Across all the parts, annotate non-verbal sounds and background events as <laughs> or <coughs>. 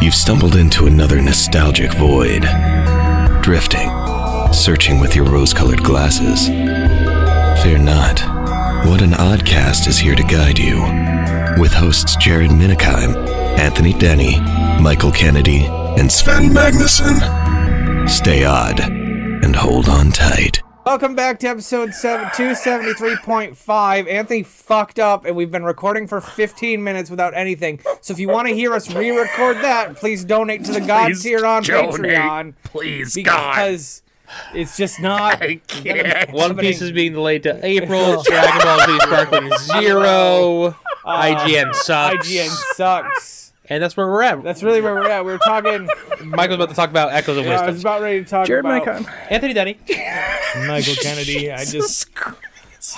You've stumbled into another nostalgic void. Drifting, searching with your rose colored glasses. Fear not. What an Odd Cast is here to guide you. With hosts Jared Minikheim, Anthony Denny, Michael Kennedy, and Sven Magnuson. Stay odd and hold on tight. Welcome back to episode 7, 273.5. Anthony fucked up, and we've been recording for 15 minutes without anything. So if you want to hear us re record that, please donate to the gods here on donate. Patreon. Please, God. Because it's just not. I can't. One Piece is being delayed to April. <laughs> Dragon Ball Z Sparkling Zero. Uh, IGN sucks. IGN sucks. And that's where we're at. That's really where we're at. We were talking. <laughs> Michael's about to talk about Echoes of I was Wisdom. about ready to talk Jared about Mikan. Anthony Denny. Michael Kennedy. I just <sighs>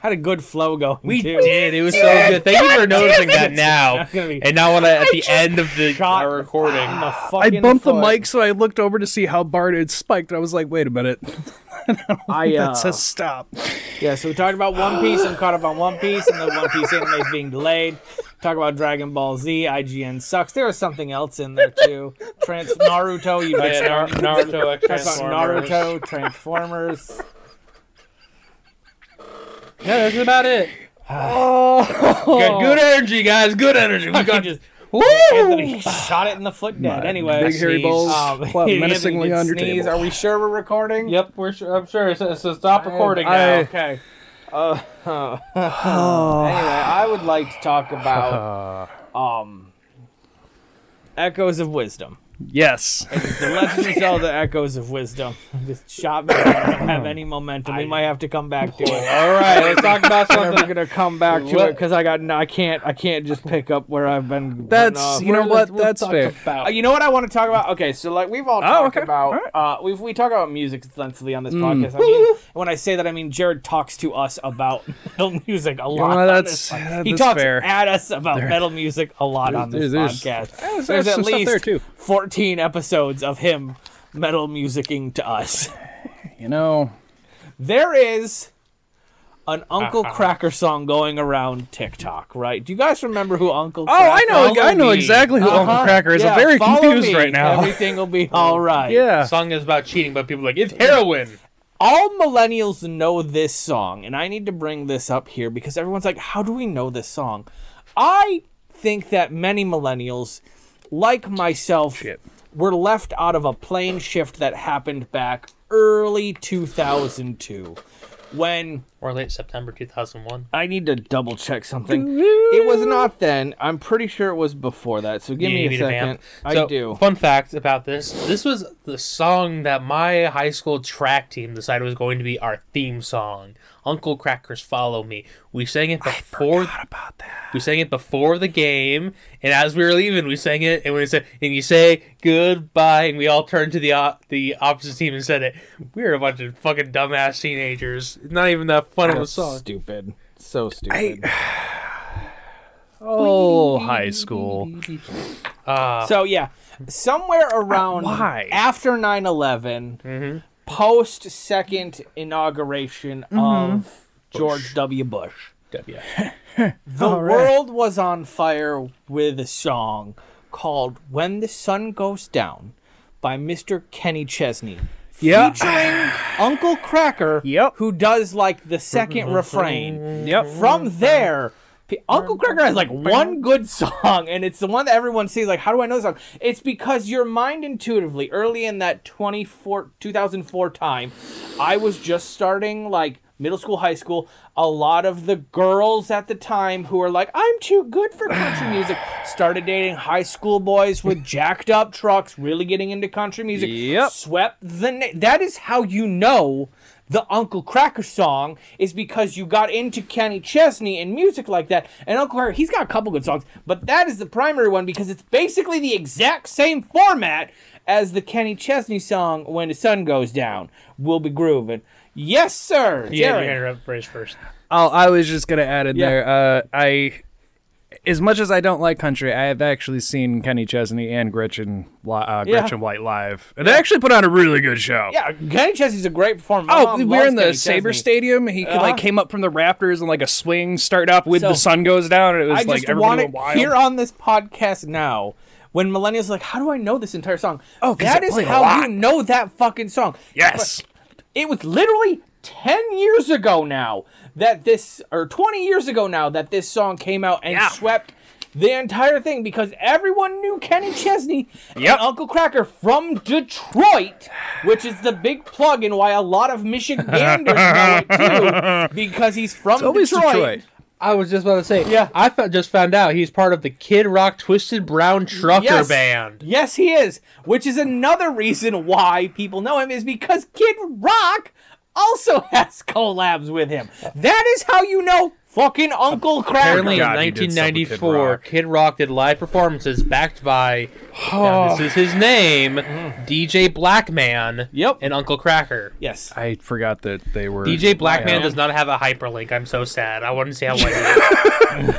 had a good flow going. We too. did. It was so good. Thank you for <laughs> noticing that now. Not gonna be And now when I, at the end of the shot our recording. in the I fucking bumped the foot. mic, so I looked over to see how Bart had spiked. I was like, wait a minute. <laughs> I, uh, that says stop. Yeah, so we talked about One Piece. I'm caught up on One Piece, and the One Piece anime is being delayed. Talk about Dragon Ball Z. IGN sucks. There was something else in there too. Trans Naruto. You Oh, yeah, Nar- Naruto X Talk about Transformers. Naruto, Transformers. Yeah, that's about it. <sighs> Oh, Good, good energy, guys. Good energy. We got just Woo! Anthony shot it in the foot dead. Anyway, Big hairy balls um, <laughs> menacingly your sneeze. table. Are we sure we're recording? Yep, we're sure, I'm sure. So, so stop recording I- now. Okay. Uh, <laughs> anyway, I would like to talk about <laughs> um, Echoes of Wisdom. Yes. The Legend of Zelda <laughs> Echoes of Wisdom. This shot me. I don't have any momentum. We might have to come back to it. All right, let's talk about something. We're something. gonna come back to What- it because I got. I can't. I can't just pick up where I've been. That's you know We're- what? we'll That's talk fair. about- Uh, you know what I want to talk about? Okay, so like we've all talked okay. about, Alright. uh, we we talk about music extensively on this podcast. I mean, when I say that, I mean Jared talks to us about <laughs> metal music a lot. know, on that's- this he that's talks fair. at us about metal music a lot on this There's- podcast. there's There's at least there, too. 14 episodes of him metal musicking to us. You know, There is an Uncle Kracker song going around TikTok, right? Do you guys remember who Uncle? Oh, I know- Kracker- I know exactly who Uncle Kracker is. I'm very Uh-huh. confused me. right now. Everything will be all right. yeah. song is about cheating, but people are like it's heroin. all millennials know this song, and I need to bring this up here because everyone's like, "How do we know this song?" I think that many millennials, like myself, Shit. were left out of a plane shift that happened back early 2002 when Or late September 2001. I need to double check something. It was not then. I'm pretty sure it was before that. So give You me a to second. vamp? I So, do. Fun fact about this: this was the song that my high school track team decided was going to be our theme song. Uncle Kracker's Follow Me. We sang it before about that. we sang it before the game, and as we were leaving, we sang it, and we said, and you say goodbye, and we all turned to the o- the opposite team and said it. We were a bunch of fucking dumbass teenagers. Not even that fun of a That's song. stupid. So stupid. <sighs> Oh, high school. Uh, So yeah, somewhere uh, around why? after 9/11, mm-hmm. post second inauguration mm-hmm. of George W. Bush, yeah. <laughs> <laughs> the world was on fire with a song called "When the Sun Goes Down" by Mr. Kenny Chesney. Yeah. Featuring Uncle Kracker, Yep. who does like the second mm-hmm. refrain. Yep. From there, Uncle Kracker has like one good song, and it's the one that everyone sees. Like, how do I know this song? It's because your mind intuitively, early in that 24, 2004 time, I was just starting like middle school, high school. A lot of the girls at the time who were like, I'm too good for country <sighs> music, started dating high school boys with <laughs> jacked up trucks, really getting into country music. Yep. Swept the. Na- that is how you know the Uncle Kracker song is because you got into Kenny Chesney and music like that. And Uncle Kracker, he's got a couple good songs, but that is the primary one because it's basically the exact same format as the Kenny Chesney song "When the Sun Goes Down." We'll be grooving. Yes, sir. Yeah, Jared. you're interrupt Brace first. Oh, I was just gonna add in Yeah. there. Uh, I, as much as I don't like country, I have actually seen Kenny Chesney and Gretchen, li- uh, Yeah. Gretchen White live, and they actually put on a really good show. Yeah, Kenny Chesney's a great performer. My Oh, we were in the Kenny Saber Chesney. Stadium. He Uh-huh. like came up from the Raptors and like a swing, started up with So, the sun goes down, and it was I like just everybody went wild. here on this podcast now. when millennials are like, how do I know this entire song? Oh, 'cause that it is played a how you know that fucking song. Yes. It was literally 10 years ago now that this, or 20 years ago now that this song came out and Yeah. swept the entire thing because everyone knew Kenny Chesney Yep. and Uncle Kracker from Detroit, which is the big plug in why a lot of Michiganders <laughs> know it too because he's from always Detroit. Detroit. I was just about to say. Yeah. I just found out he's part of the Kid Rock Twisted Brown Trucker Yes. Band. Yes, he is. Which is another reason why people know him is because Kid Rock also <laughs> has collabs with him. That is how you know fucking Uncle Kracker. Apparently, God, in he did something with Kid 1994, Rock. Kid Rock did live performances backed by, now, this is his name, mm. DJ Blackman Yep. and Uncle Kracker. Yes. I forgot that they were DJ Blackman does not have a hyperlink. I'm so sad. I want to see how <laughs> white it is.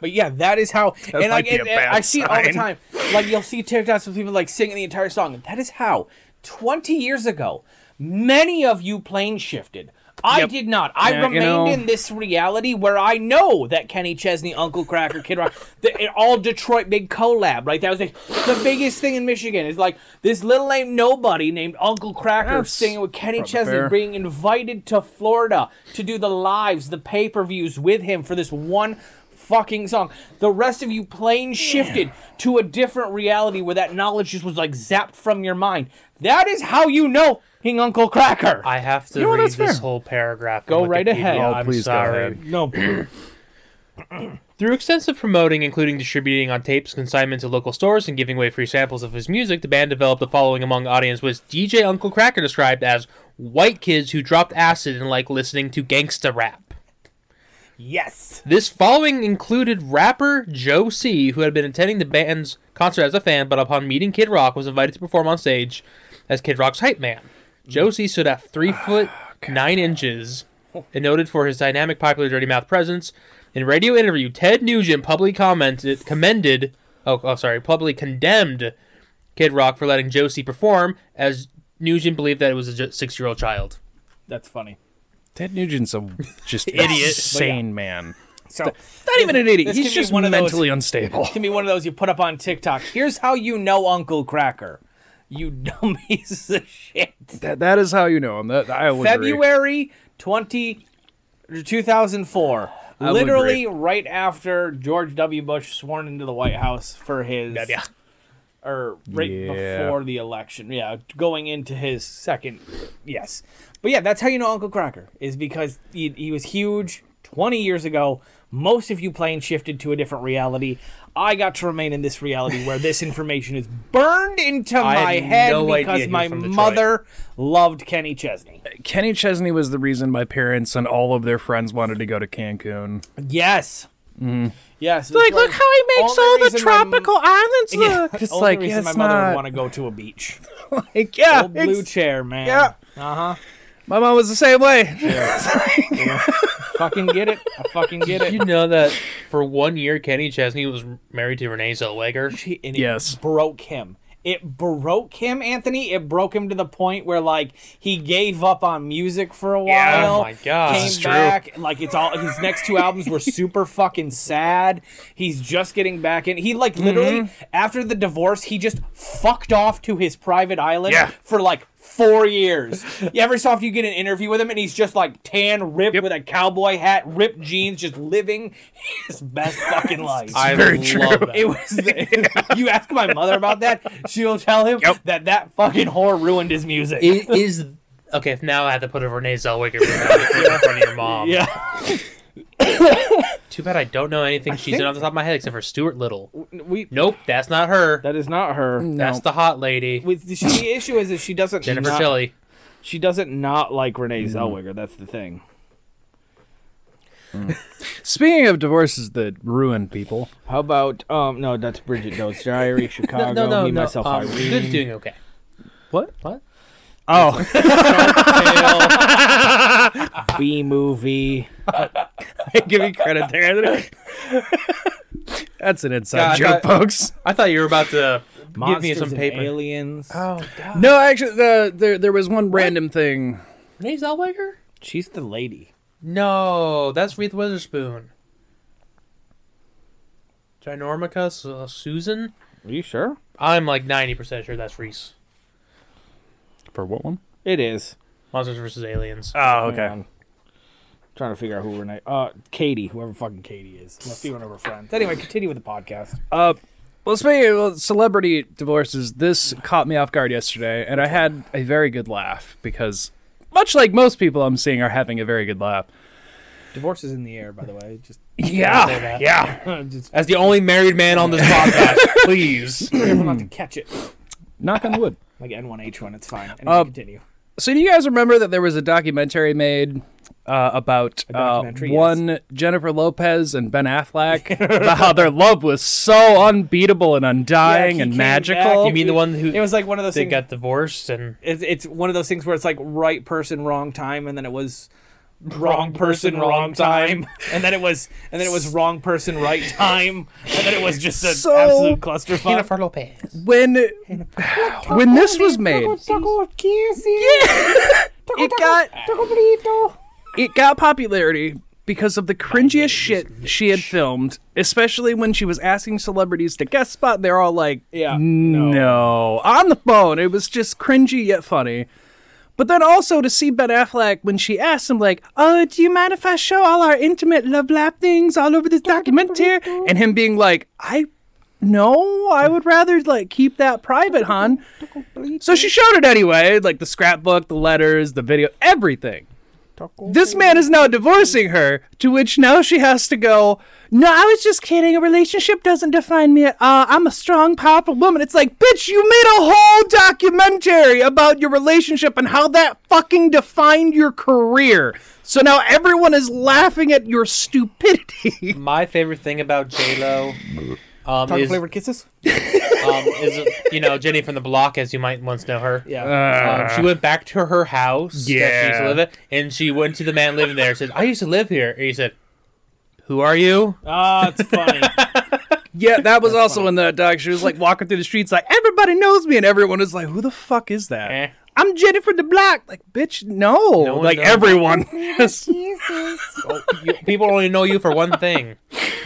But yeah, that is how. and might like, be a and- bad and I see it all the sign. time. Like you'll see TikToks with people like singing the entire song. And that is how. Twenty years ago, many of you plane shifted. I Yep. did not. I Yeah, you remained know- in this reality where I know that Kenny Chesney, Uncle Kracker, Kid Rock, <laughs> the, all Detroit big collab, right? That was like the biggest thing in Michigan. Is like this little name nobody named Uncle Kracker That's singing with Kenny Chesney, fair. being invited to Florida to do the lives, the pay per views with him for this one fucking song. The rest of you plane shifted to a different reality where that knowledge just was like zapped from your mind. That is how you know King Uncle Kracker. I have to know read this fair. whole paragraph. Go right Wikipedia. ahead. Oh, I'm please go sorry. ahead. no. <clears throat> Through extensive promoting, including distributing on tapes, consignment to local stores, and giving away free samples of his music, the band developed a following among audience which DJ Uncle Kracker described as white kids who dropped acid and like listening to gangsta rap. yes. This following included rapper Joe C, who had been attending the band's concert as a fan, but upon meeting Kid Rock, was invited to perform on stage as Kid Rock's hype man. Joe C stood at three ah, foot nine inches and noted for his dynamic, popular, dirty mouth presence. In radio interview, Ted Nugent publicly commented, commended, oh, oh, sorry, publicly condemned Kid Rock for letting Joe C perform, as Nugent believed that it was a six-year-old child. That's funny. Ted Nugent's a just <laughs> Idiot. insane man. So Not even an idiot. This He's just one of those- mentally unstable. can be one of those you put up on TikTok. Here's how you know Uncle Kracker. You <laughs> dumb pieces of shit. That, that is how you know him. That I will agree. February 20, 2004. I Literally right after George W. Bush sworn into the White House for his. Yeah. Or right Yeah. before the election. Yeah, going into his second. Yes. But yeah, that's how you know Uncle Kracker, is because he, he was huge 20 years ago. Most of you playing shifted to a different reality. I got to remain in this reality where this information is burned into I my head no because my mother loved Kenny Chesney. Kenny Chesney was the reason my parents and all of their friends wanted to go to Cancun. Yes. Mm. Yes. Like, look how he makes all the tropical <laughs> islands look. Yeah. It's only like, reason yeah, my it's mother would want to go to a beach. <laughs> Like, yeah, Old blue chair, man. yeah. Uh huh. my mom was the same way. <laughs> fucking get it. I fucking get Did it. you know that for one year Kenny Chesney was married to Renee Zellweger? She- and Yes. Broke him. It broke him, Anthony. It broke him to the point where like he gave up on music for a while. Yeah, oh my God. Came This is true. back. Like it's all his next two albums were super fucking sad. He's just getting back in. He like literally Mm-hmm. after the divorce, he just fucked off to his private island Yeah. for like four years. You Every so often you get an interview with him and he's just like tan, ripped with a cowboy hat, ripped jeans, just living his best fucking life. I very love true. that. It was. <laughs> you ask my mother about that, she'll tell him Yep. that that fucking whore ruined his music. It is okay. If now I have to put a Renee Zellweger in front of your mom. <laughs> yeah, <laughs> Too bad I don't know anything she's in think- off the top of my head except for Stuart Little. we. Nope, that's not her. That is not her. That's the hot lady. With the, the issue is that she doesn't. Jennifer not, Tilly. She doesn't not like Renee Zellweger. That's the thing. <laughs> Speaking of divorces that ruin people, How about um? No, that's Bridget Jones' Diary, <laughs> Chicago. no, no, me, no. myself, um, Irene. Good's doing okay. what? What? Oh, B movie. Give me credit there. <laughs> That's an inside God, joke, I- folks. I thought you were about to give me Monsters some and paper. aliens. Oh, God. No, actually, the, there there was one random thing. Renee Zellweger? She's the lady. No, that's Reese Witherspoon. Ginormica Su- uh, Susan. Are you sure? I'm like 90% sure that's Reese. For what one? It is. Monsters vs. Aliens. Oh, okay. on. Trying to figure out who we're na- uh Katie, whoever fucking Katie is. Must be one of her friends. Anyway, continue with the podcast. Uh, well, speaking of celebrity divorces, this caught me off guard yesterday, and I had a very good laugh because, much like most people I'm seeing, are having a very good laugh. Divorce is in the air, by the way. Just, Yeah, yeah. <laughs> just As the only married man on this <laughs> podcast, please. careful not to catch it. Knock on wood. Like N1H1, it's fine. And Uh, continue. So, do you guys remember that there was a documentary made uh, about uh, documentary, yes. one Jennifer Lopez and Ben Affleck about how their love was so unbeatable and undying he and magical? back, You mean the one who It was like one of those they things. got divorced and it's, it's one of those things where it's like right person, wrong time, and then it was wrong person, wrong time, and then it was and then it was wrong person, right time, and then it was just an So- absolute clusterfuck. Jennifer Lopez. when when this was made, yeah, it got it got popularity because of the cringiest shit she had filmed, especially when she was asking celebrities to guest spot. They're all like, Yeah, no. no. on the phone. It was just cringy yet funny. But then also to see Ben Affleck when she asked him, like, "Oh, do you mind if I show all our intimate love lap things all over this documentary?" And him being like, "I, no, I would rather like keep that private, hon." So she showed it anyway, like the scrapbook, the letters, the video, everything. This man is now divorcing her, to which now she has to go, No, I was just kidding. A relationship doesn't define me. Uh, I'm a strong, powerful woman. It's like, bitch, you made a whole documentary about your relationship and how that fucking defined your career. So now everyone is laughing at your stupidity. <laughs> My favorite thing about J Lo um, Chocolate is, um, flavored kisses. <laughs> is you know Jenny from the Block, as you might once know her. Yeah. Um, she went back to her house that she used to live at, and she went to the man living there. and Said, "I used to live here." And he said, "Who are you?" Ah, it's funny. <laughs> yeah, that was also in that doc. She was like walking through the streets, like, everybody knows me. And everyone is like, Who the fuck is that? Eh. I'm Jennifer the Black. Like, bitch, no. one like, knows. everyone. <laughs> Yes. Oh, you, people only know you for one thing: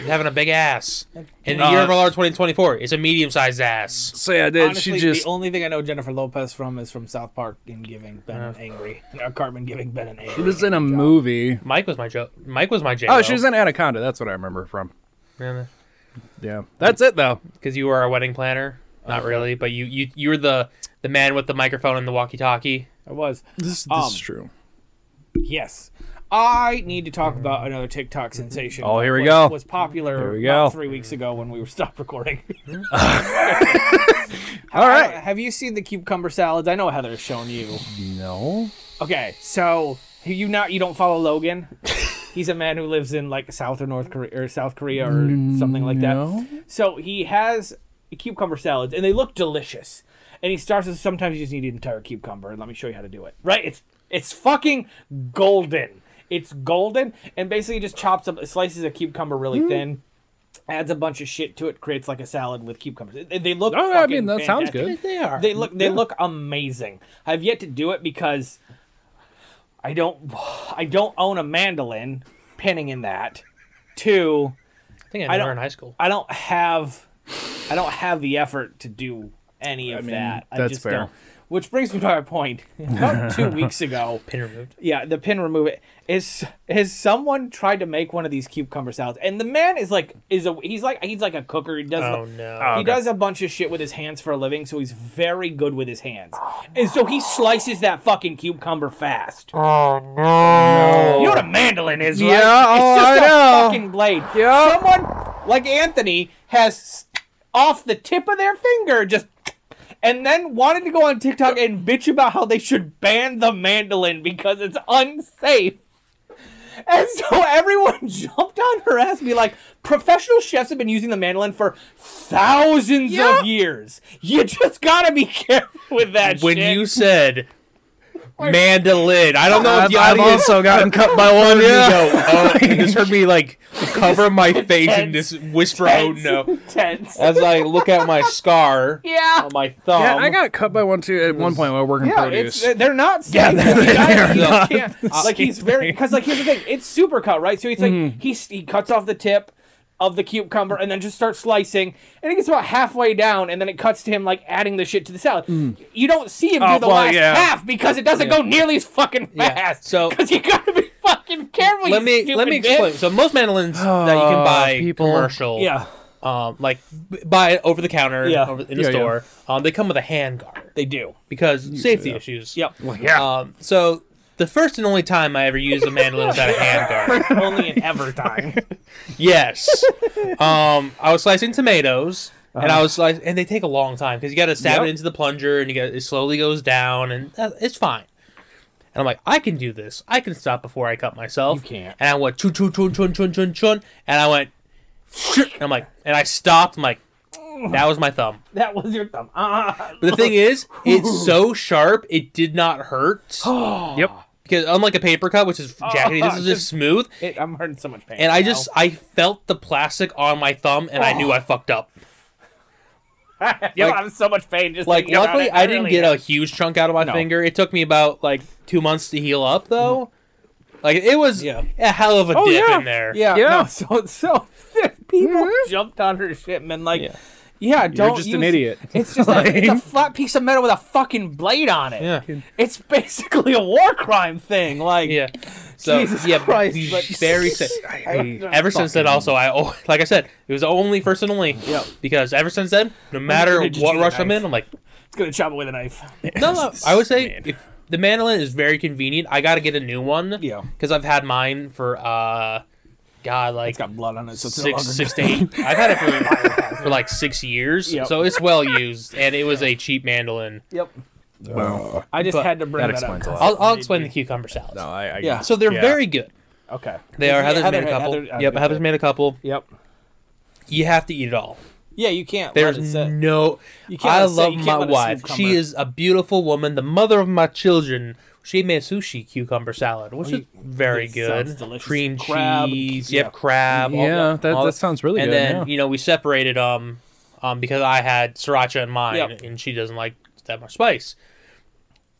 having a big ass. In the year Uh, of our Lord 2024, it's a medium-sized ass. So yeah, dude, Honestly, she just the only thing I know Jennifer Lopez from is from South Park in giving Ben and angry. Uh, Cartman giving Ben and angry. she was in a movie. Mike was my joke. Mike was my J. Oh, she was in Anaconda. That's what I remember from. because Yeah, that's it though. Because you were our wedding planner. Not really, but you you you were the the man with the microphone and the walkie-talkie. I was. This, this Um, is true. Yes. I need to talk about another TikTok sensation. Oh, here we was, go. Was popular Here we about go. three weeks ago when we were stopped recording. <laughs> All right. Have you seen the cucumber salads? I know Heather's shown you. No. Okay, so you not you don't follow Logan? <laughs> He's a man who lives in like South or North Korea or South Korea or something like that. No. So he has cucumber salads, and they look delicious. And he starts with sometimes you just need an entire cucumber. And let me show you how to do it. Right? It's it's fucking golden. It's golden, and basically just chops up slices of cucumber really Hmm. thin. Adds a bunch of shit to it, creates like a salad with cucumbers. They- They look. Oh, I mean, that sounds good. They are. They look they look amazing. I've yet to do it because I don't I don't own a mandolin pinning in that. Two, I think I I know don't- in high school. I don't have I don't have the effort to do any of mean, that. I that's just fair. don't. Which brings me to my point. About <laughs> two weeks ago, Pin removed. yeah, the pin remove it. Is has someone tried to make one of these cucumber salads? And the man is like is a he's like he's like a cooker. He does Oh the- no. Oh, he okay. does a bunch of shit with his hands for a living, so he's very good with his hands. And so he slices that fucking cucumber fast. Oh no. You know what a mandolin is, right? Yeah, oh, it's just I a know. fucking blade. Yeah. Someone like Anthony has s- off the tip of their finger just and then wanted to go on TikTok and bitch about how they should ban the mandolin because it's unsafe. And so everyone <laughs> jumped on her ass and be like, professional chefs have been using the mandolin for thousands Yeah. of years. You just gotta be <laughs> careful with that shit. when shit. you said mandolin, I don't know if I've, the I've also gotten cut by one. heard me Yeah. go, oh, uh, <laughs> you just heard me like cover my face and Tense. just whisper, oh no, Tense. as I look at my scar yeah. on my thumb. Yeah, I got cut by one too at one point while working Yeah, produce. it's, they're not. Yeah, they're- they're you just not can't- Like he's very because like here's the thing. It's super cut, right? So he's like mm-hmm. he he cuts off the tip, of the cucumber and then just start slicing. And it gets about halfway down, and then it cuts to him like adding the shit to the salad. You don't see him do Oh, the well, last yeah. half because it doesn't go nearly as fucking Yeah, fast. so- because you gotta be fucking careful. let me let me bitch. explain. So most mandolins that you can Oh, buy people. commercial, Yeah, um, like buy it over the counter, Yeah. over, in the Yeah, yeah. store. Um, they come with a hand guard they do. because safety issues. Yep. yeah. Um, so the first and only time I ever used a mandolin without a hand guard. <laughs> Only in ever time. Yes. <laughs> Um, I was slicing tomatoes, and I was slicing, and they take a long time because you got to stab Yep. it into the plunger, and you got it slowly goes down, and that, it's fine. And I'm like, I can do this. I can stop before I cut myself. You can't. And I went chun chun chun chun chun chun chun, and I went. And I'm like, and I stopped. I'm like, that was my thumb. <laughs> that was your thumb. Ah. But the thing is, it's so sharp, it did not hurt. <gasps> yep. Because unlike a paper cut, which is oh, jaggedy, this is just smooth. It, I'm hurting so much pain. And I now. just I felt the plastic on my thumb, and I knew I oh. fucked up. <laughs> Yo, like- I'm so much pain. Just Like thinking about luckily, it. I didn't really get am. a huge chunk out of my No. finger. It took me about like two months to heal up, though. Like it was Yeah. a hell of a Oh, dip yeah. in there. Yeah, Yeah. No, so so <laughs> people mm-hmm. jumped on her shit and like, Yeah. Yeah, don't just use, an idiot. <laughs> It's just a, it's a flat piece of metal with a fucking blade on it. Yeah. It's basically a war crime thing. Like, Yeah. So Jesus yeah, Christ, but- very sa- <laughs> I- Ever since then, also I oh, <laughs> like I said, it was only first and only. Yep. Because ever since then, no matter what rush I'm in, I'm like, it's gonna chop it with a knife. no, no. I would say Man. if the mandolin is very convenient, I got to get a new one. Yeah. Because I've had mine for uh, God, like It's got blood on it, so it's no six, longer six to eight. I've had it for, <laughs> for like six years, Yep. so it's well used, and it was a cheap mandolin. Yep. Wow. I just But had to bring that that, up. I'll, I'll explain the cucumber salads. No, I, I Yeah. So they're Yeah. very good. Okay. They are. Yeah, Heather's made a couple. Heather- uh, yep, Heather- Heather's made a couple. Yep. You have to eat it all. Yeah, you can't. There's let it sit. no. You can't I let it sit. love You can't my wife. She is a beautiful woman, the mother of my children. She made a sushi cucumber salad, which is very good. delicious. Cream Crab, cheese, yeah. yep, crab. all Yeah, that- that, all that sounds really and good. And then yeah. you know we separated um um because I had sriracha in mine Yep. and she doesn't like that much spice,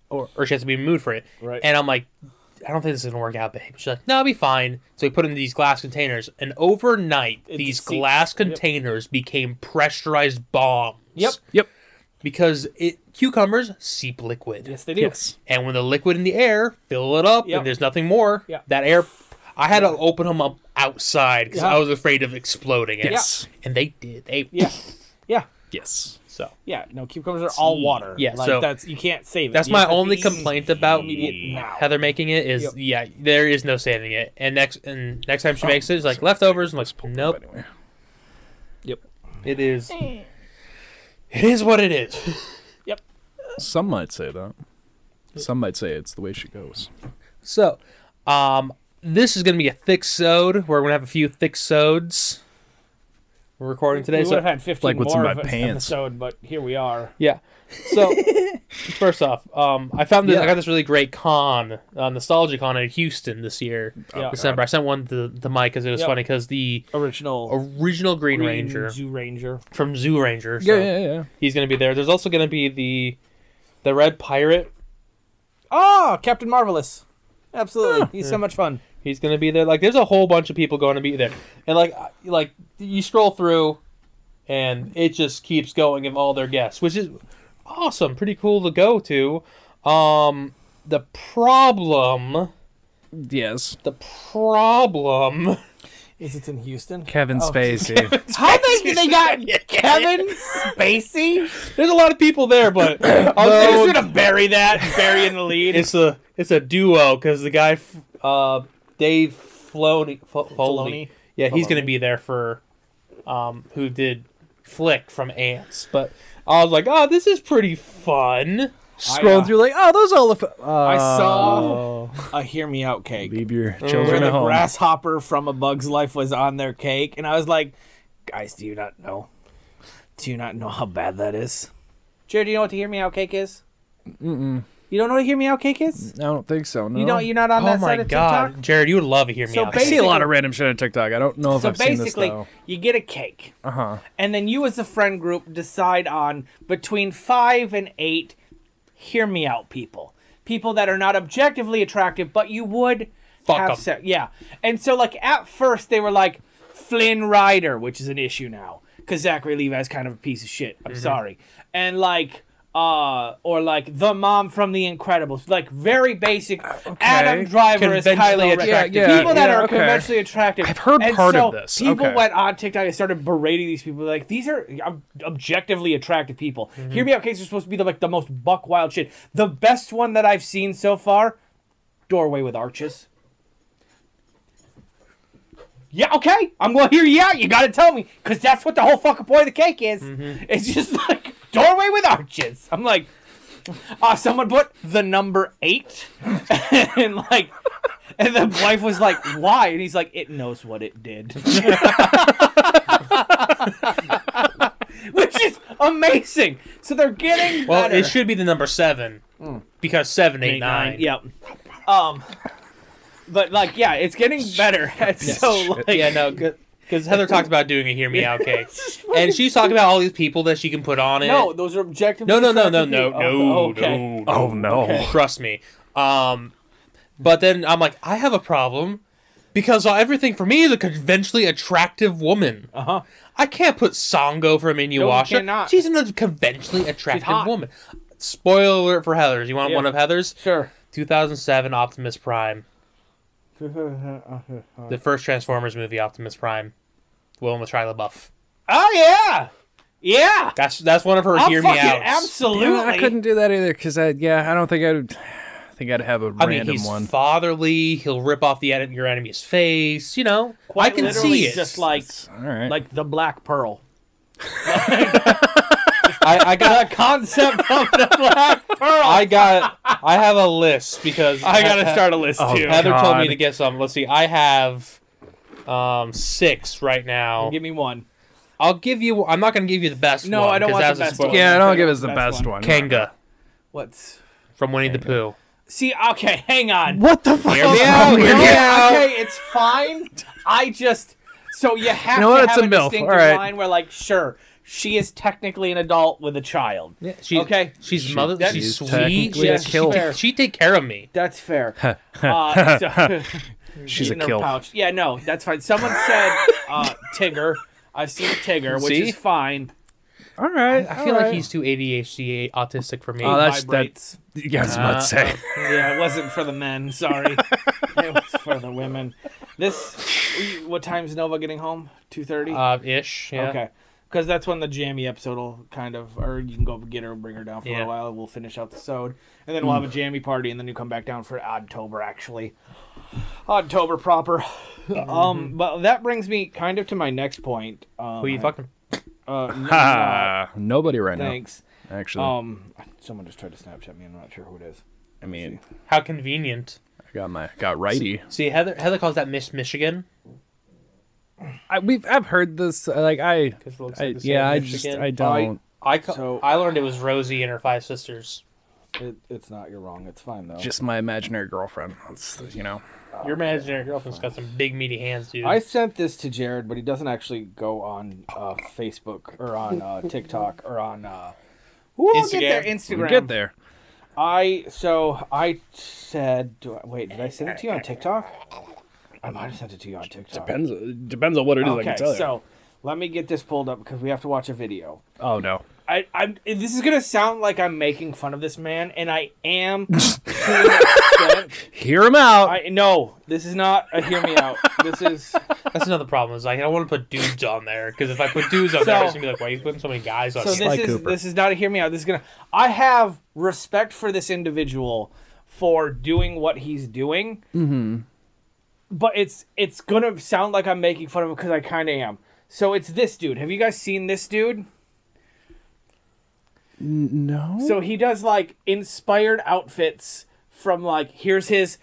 or or she has to be in the mood for it. Right. And I'm like, I don't think this is gonna work out, babe. She's like, No, I'll be fine. So we put it in these glass containers, and overnight It these seeps. glass Yep. containers became pressurized bombs. Yep. Yep. Because it cucumbers seep liquid, Yes, they do. Yes. and when the liquid in the air fill it up, Yep. and there's nothing more, Yep. that air. I had to open them up outside because Yeah. I was afraid of exploding it. Yes. And they did. They Yeah. Yeah. Yes. So Yeah. No, cucumbers are all water. Yeah, Like, so- that's you can't save it. that's You my only complaint about immediate now. Heather making it is Yep. yeah, there is no saving it. And next and next time she makes it, it's like leftovers. I'm like, nope, Anyway. Yep. it is. It is what it is. <laughs> Yep. Some might say that. Some might say it's the way she goes. So, um, this is gonna be a thick sode. We're gonna have a few thick sods. We're recording today, we so would have had 15 Like what's in more my of an pants. episode, but here we are. Yeah. So <laughs> first off, um, I found this. I got this really great con, uh, nostalgia con in Houston this year, Yeah. December. I sent one to the mic because it was Yep. funny because the Original original Green, Green Ranger Zyuranger. from Zyuranger. So Yeah, yeah, yeah. He's gonna be there. There's also gonna be the the Red Pirate. Oh, Captain Marvelous. Absolutely. He's so much fun. He's gonna be there. Like, there's a whole bunch of people going to be there, and like, like you scroll through, and it just keeps going of all their guests, which is awesome, pretty cool to go to. Um, the problem, Yes. the problem. Is it in Houston? Kevin Oh, Spacey. <laughs> <laughs> How they they got <laughs> Kevin Spacey? There's a lot of people there, but I was although just gonna bury that, bury in the lead. it's a it's a duo because the guy, uh, Dave Filoni, F- Foley, Filoni? yeah, he's gonna be there for, um, who did Flik from Ants. But I was like, oh, this is pretty fun. Scrolling uh, through like, oh, those all the. I saw Oh, a hear me out cake Leave your where children the home. grasshopper from A Bug's Life was on their cake, and I was like, guys, do you not know? Do you not know how bad that is? Jared, do you know what the hear me out cake is? Mm-mm. You don't know what a hear me out cake is? I don't think so. No. You don't. You're not on oh that my side of god, TikTok. Jared, you would love to hear me So out. I see a lot of random shit on TikTok. I don't know if So I've seen this basically, though. you get a cake. Uh huh. and then you as a friend group decide on between five and eight hear me out people people that are not objectively attractive but you would Fuck have 'em. sex yeah and so like at first they were like Flynn Rider, which is an issue now because Zachary Levi's kind of a piece of shit. I'm sorry, and like. Uh, or like the mom from The Incredibles, like very basic. Adam Driver is Conventionally highly attractive. attractive. Yeah, yeah, people that yeah, are okay. conventionally attractive. I've heard And part of so this. People Okay. went on TikTok and started berating these people. Like these are ob- objectively attractive people. Mm-hmm. Hear me out. Case are supposed to be the like the most buck wild shit. The best one that I've seen so far, Doorway with Arches. Yeah, okay. I'm gonna hear you out. You gotta tell me, cause that's what the whole fucking point of the cake is. Mm-hmm. It's just <laughs> like doorway with arches. I'm like, uh, someone put the number eight, <laughs> and like, and the wife was like, "Why?" And he's like, "It knows what it did," <laughs> which is amazing. So they're getting Well, better. it should be the number seven because seven, eight, nine. Yep. Um, but like, yeah, it's getting better. <laughs> It's so like, yeah, no, because Heather talked about doing a hear me out <laughs> cake, and she's talking about all these people that she can put on it. no, those are objectively. no, no, no, no, no, no, Oh, okay. no, Oh no. Trust me. Um, but then I'm like, I have a problem because everything for me is a conventionally attractive woman. Uh huh. I can't put Sango from you Inuyasha. cannot. She's a conventionally attractive hot. woman. Spoiler alert for Heather's. You want Yeah. one of Heather's? Sure. 2007 Optimus Prime. <laughs> The first Transformers movie, Optimus Prime. The one with Shia LaBeouf. Oh yeah, yeah. That's that's one of her I'll hear me out. absolutely. I couldn't do that either because I yeah I don't think I'd I think I'd have a I mean, he's one. fatherly. He'll rip off the en- your enemy's face. You know, Quite I can see it. Just like All right. like the Black Pearl. <laughs> I, I got, a concept of the Black Pearl. I got, I have a list because I gotta start a list Oh, too. Heather told me to get some. Let's see. I have um six right now. Give me one. I'll give you. I'm not going to give you the best one. No, one. I don't want that's the best one. yeah, I don't give that's us the the best best one. Kanga What's from Winnie the Pooh. see? Okay, hang on. What the fuck? Hear is me wrong out, hear me out. Okay, it's fine. I just so you have You know to what? It's have a a, MILF. distinctive All right. line where, like, sure, she is technically an adult with a child. Yeah, she's, Okay. She's She- mother. that She's sweet. technically She, a she, take, she take care of me. That's fair. <laughs> uh, so, <laughs> She's a in her kill. pouch. Yeah, no, that's fine. Someone said uh, <laughs> Tigger. I've seen Tigger, which See? is fine. All right. I feel like he's too ADHD autistic for me. Oh, that's- Vibrates. Yeah, I was about to say. <laughs> Yeah, it wasn't for the men. Sorry, <laughs> it was for the women. This, what time's Nova getting home? Two thirty. uh, ish. Yeah. Okay, because that's when the jammy episode will kind of, or you can go get her, bring her down for Yeah. a while. We'll finish out the sode, and then we'll have a jammy party, and then you come back down for October Actually, Oddtober proper. Um, but that brings me kind of to my next point. Um, Who you fucking? Uh, no, <laughs> no, Ah, nobody right thanks. now. Thanks actually, Um, someone just tried to Snapchat me. I'm not sure who it is. I mean, How convenient. I got my got righty. See, Heather. Heather calls that Miss Michigan. I, we've I've heard this. uh, Like I, 'Cause it looks I like yeah, I Michigan. just I don't. I ca- So- I learned it was Rosie and her five sisters. It, it's not. You're wrong. It's fine though. just my imaginary girlfriend. That's you know. Your imaginary girlfriend's got some big meaty hands, dude. I sent this to Jared, but he doesn't actually go on uh, Facebook or on uh, TikTok or on. Uh, we'll get there. Instagram. Instagram. We'll get there. I so I said, do I, wait, did I send it to you on TikTok? I might have sent it to you on TikTok. Depends. Depends on what it is. I Okay, can tell you. so let me get this pulled up because we have to watch a video. oh no. I, I'm. This is gonna sound like I'm making fun of this man, and I am. to an extent. Hear him out. I no, this is not a hear me out. This is <laughs> That's another problem. Is like I don't want to put dudes on there because if I put dudes on there, So- it's gonna be like, why are you putting so many guys on? so this Sly is Cooper. this is not a hear me out. This is gonna. I have respect for this individual for doing what he's doing. Mm-hmm. But it's it's gonna sound like I'm making fun of him because I kind of am. So it's this dude. Have you guys seen this dude? No. So he does like inspired outfits from like here's his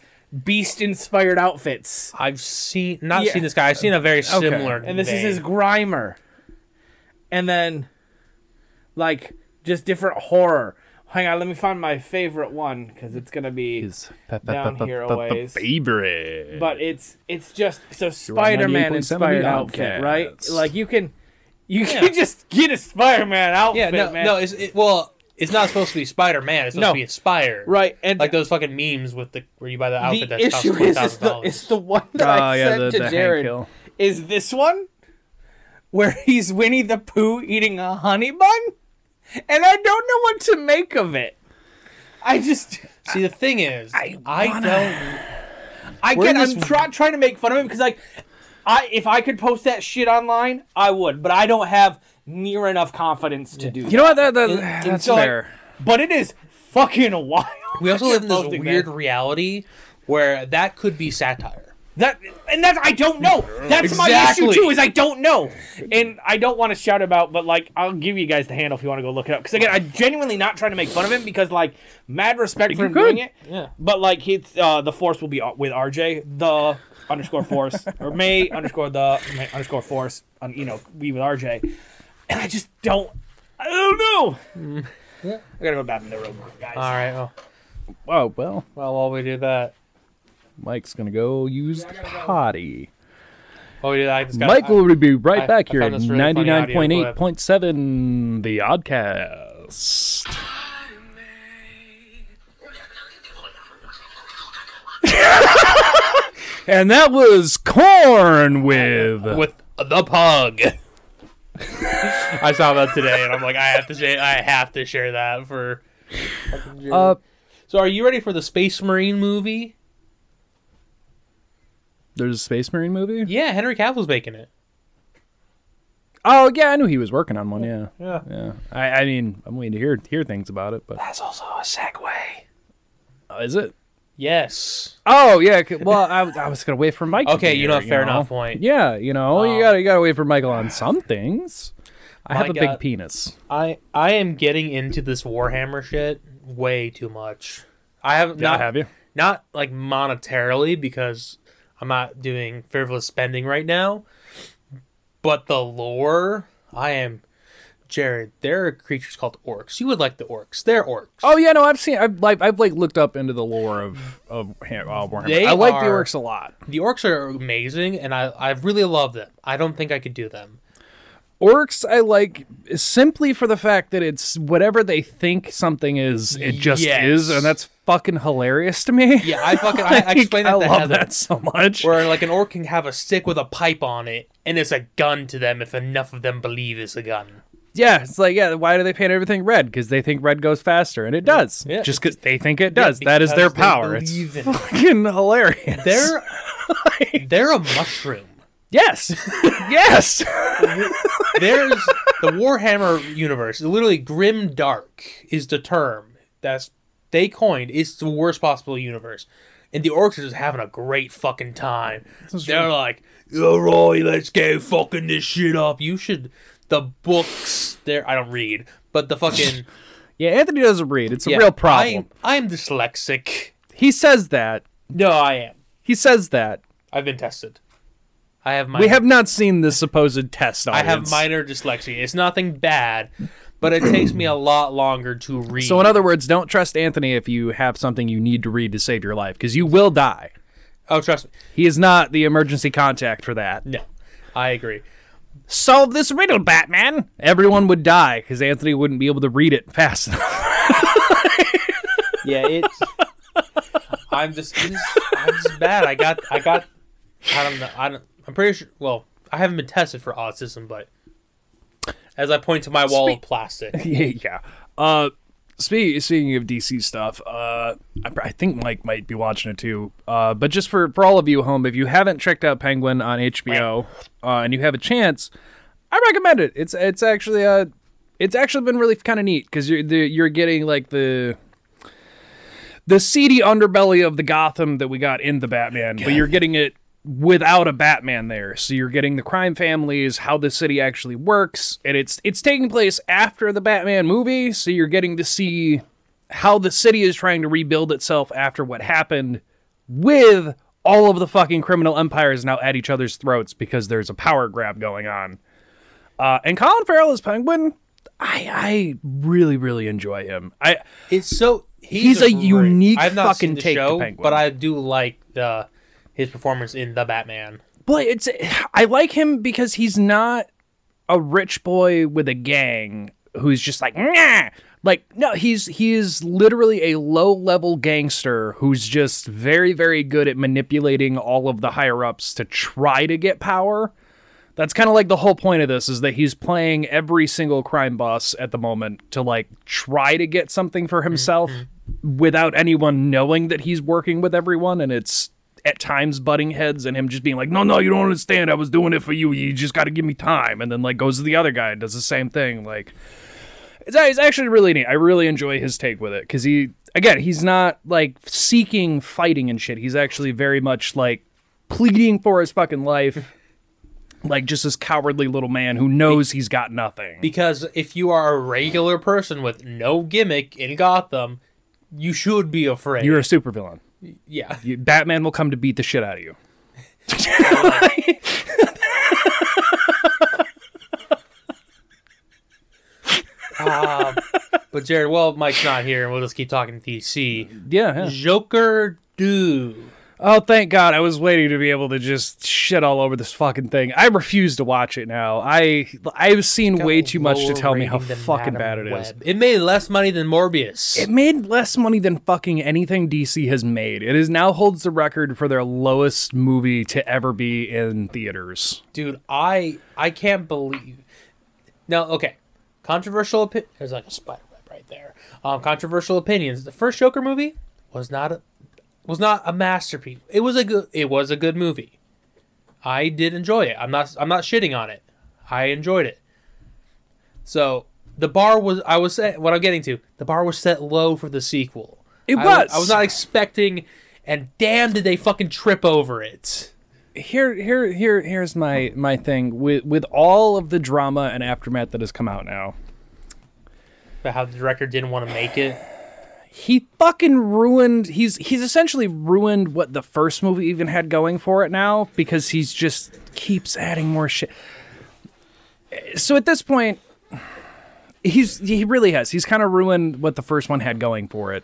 beast inspired outfits. I've seen not Yeah. seen this guy. I've seen a very similar. and this is vein. his grimer and then like just different horror hang on let me find my favorite one because it's gonna be Is Down here a ways. favorite. but it's it's just so spider-man inspired The outfit right like you can you can just get a spider-man outfit Yeah, no, man no. It's it, well, it's not supposed to be Spider Man. It's supposed No. to be a inspired. right and Like those fucking memes with the where you buy the outfit the that issue twenty is, is the, dollars. is the one that Oh, I yeah, sent the- to the Hank Jared Hill. is this one where he's Winnie the Pooh eating a honey bun, and I don't know what to make of it. I just, See, the thing is, I, don't. I We're get, I'm this- try, trying to make fun of him because like, I if I could post that shit online, I would, but I don't have near enough confidence to do. You know what? That, that, And- that's and so, like, fair. But it is fucking wild. We also <laughs> live in this weird that. reality where that could be satire. That and that's I don't know. That's my issue too. Is I don't know, and I don't want to shout about, but like I'll give you guys the handle if you want to go look it up. Because again, I'm genuinely not trying to make fun of him because like mad respect for you him doing it. Yeah. But like he's uh, the force will be uh, with RJ the underscore force or May underscore the May underscore force on you know we with RJ, and I just don't. I don't know. Yeah. I gotta go back in the room, guys. All right. Well, Oh well, well, while we do that, Mike's gonna go use the potty. while we do I just got. Mike will be right I- back I here found at this really funny ninety nine audio point eight clip. point seven, the Oddcast. And that was corn with with the pug. <laughs> I saw that today, and I'm like, I have to say, I have to share that for. uh So, are you ready for the Space Marine movie? there's a space marine movie Yeah, Henry Cavill's making it. oh yeah i knew he was working on one yeah Yeah. yeah i, I mean i'm waiting to hear hear things about it but That's also a segue. uh, is it Yes. oh yeah well i, was- I was gonna wait for mike Okay, you know, here, fair enough point. yeah you know you Um, gotta you gotta wait for michael on some things i have My a big God. penis I I am getting into this Warhammer shit way too much. I have yeah not have you not like monetarily because I'm not doing frivolous spending right now, but the lore I am. Jared, there are creatures called orcs. You would like the orcs. They're orcs. Oh yeah, no, I've seen. I've like I've like looked up into the lore of of Ham- uh, Warhammer. They I like the are- orcs a lot. The orcs are amazing, and I I really love them. I don't think I could do them. Orcs I like simply for the fact that it's whatever they think something is, it just Yes. is, and that's fucking hilarious to me. Yeah, I fucking I, <laughs> I explained I to love Heather, that so much. Where like an orc can have a stick with a pipe on it, and it's a gun to them if enough of them believe it's a gun. Yeah, it's like yeah, why do they paint everything red? Because they think red goes faster, and it does. Yeah. Just because they think it does. that is their power. It's in it. fucking hilarious. They're <laughs> they're a mushroom. yes, <laughs> yes. <laughs> There's the Warhammer universe. Literally, grim dark is the term that's they coined. It's the worst possible universe, and the orcs are just having a great fucking time. They're like, "All right, let's go fucking this shit up." You should. The books there, I don't read, but the fucking <laughs> yeah, Anthony doesn't read. It's a yeah, real problem. I, I'm dyslexic. He says that. No, I am. He says that. I've been tested. I have my We have not seen the supposed test. I have minor dyslexia. It's nothing bad, but it takes me a <clears throat> lot longer to read. So, in other words, don't trust Anthony if you have something you need to read to save your life, because you will die. oh, trust me. He is not the emergency contact for that. No, I agree. Solve this riddle, Batman. Everyone would die because Anthony wouldn't be able to read it fast enough. Yeah, it's. I'm just, it's, I'm just bad. I got, I got. I don't know. I don't. I'm pretty sure. Well, I haven't been tested for autism, but as I point to my wall of plastic, <laughs> yeah, yeah. Uh, speaking speaking of DC stuff, uh, I, I think Mike might be watching it too. Uh, but just for for all of you at home, if you haven't checked out Penguin on HBO uh, and you have a chance, I recommend it. It's it's actually uh, it's actually been really kind of neat because you're the, you're getting like the the seedy underbelly of the Gotham that we got in the Batman, but you're getting it without a Batman there. So you're getting the crime families, how the city actually works, and it's it's taking place after the Batman movie, so you're getting to see how the city is trying to rebuild itself after what happened with all of the fucking criminal empires now at each other's throats because there's a power grab going on. Uh, and Colin Farrell as Penguin, I I really really enjoy him. I it's so. He's a great- unique I've not fucking seen the take to show, Penguin. but I do like the his performance in the Batman. But it's I like him because he's not a rich boy with a gang who's just like nah. Like no, he's he is literally a low level gangster who's just very very good at manipulating all of the higher ups to try to get power. That's kind of like the whole point of this is that he's playing every single crime boss at the moment to like try to get something for himself mm-hmm. without anyone knowing that he's working with everyone and it's at times butting heads and him just being like, "No, no, you don't understand. I was doing it for you. You just got to give me time." And then like goes to the other guy and does the same thing like it's, it's actually really neat. I really enjoy his take with it because he, again, he's not like seeking fighting and shit. He's actually very much like pleading for his fucking life, <laughs> like just this cowardly little man who knows he's got nothing. Because if you are a regular person with no gimmick in Gotham, you should be afraid. You're a supervillain. Yeah. You, Batman will come to beat the shit out of you. <laughs> Um, but Jared, well, Mike's not here, and we'll just keep talking DC. Yeah. yeah. Joker do. Oh, thank God! I was waiting to be able to just shit all over this fucking thing. I refuse to watch it now. I I've seen way too much to tell me how fucking Madam bad it is. Web. It made less money than Morbius. It made less money than fucking anything DC has made. It is now holds the record for their lowest movie to ever be in theaters. Dude, I I can't believe. Now, okay. Controversial opinion. There's like a spider web right there. Um, controversial opinions. The first Joker movie was not a was not a masterpiece. It was a good. It was a good movie. I did enjoy it. I'm not. I'm not shitting on it. I enjoyed it. So the bar was. I was saying what I'm getting to. The bar was set low for the sequel. It I was. I was not expecting, and damn, did they fucking trip over it. Here, here, here, here's my my thing with with all of the drama and aftermath that has come out now. about how the director didn't want to make it. He fucking ruined. He's he's essentially ruined what the first movie even had going for it now because he's just keeps adding more shit. So at this point, he's he really has. He's kind of ruined what the first one had going for it.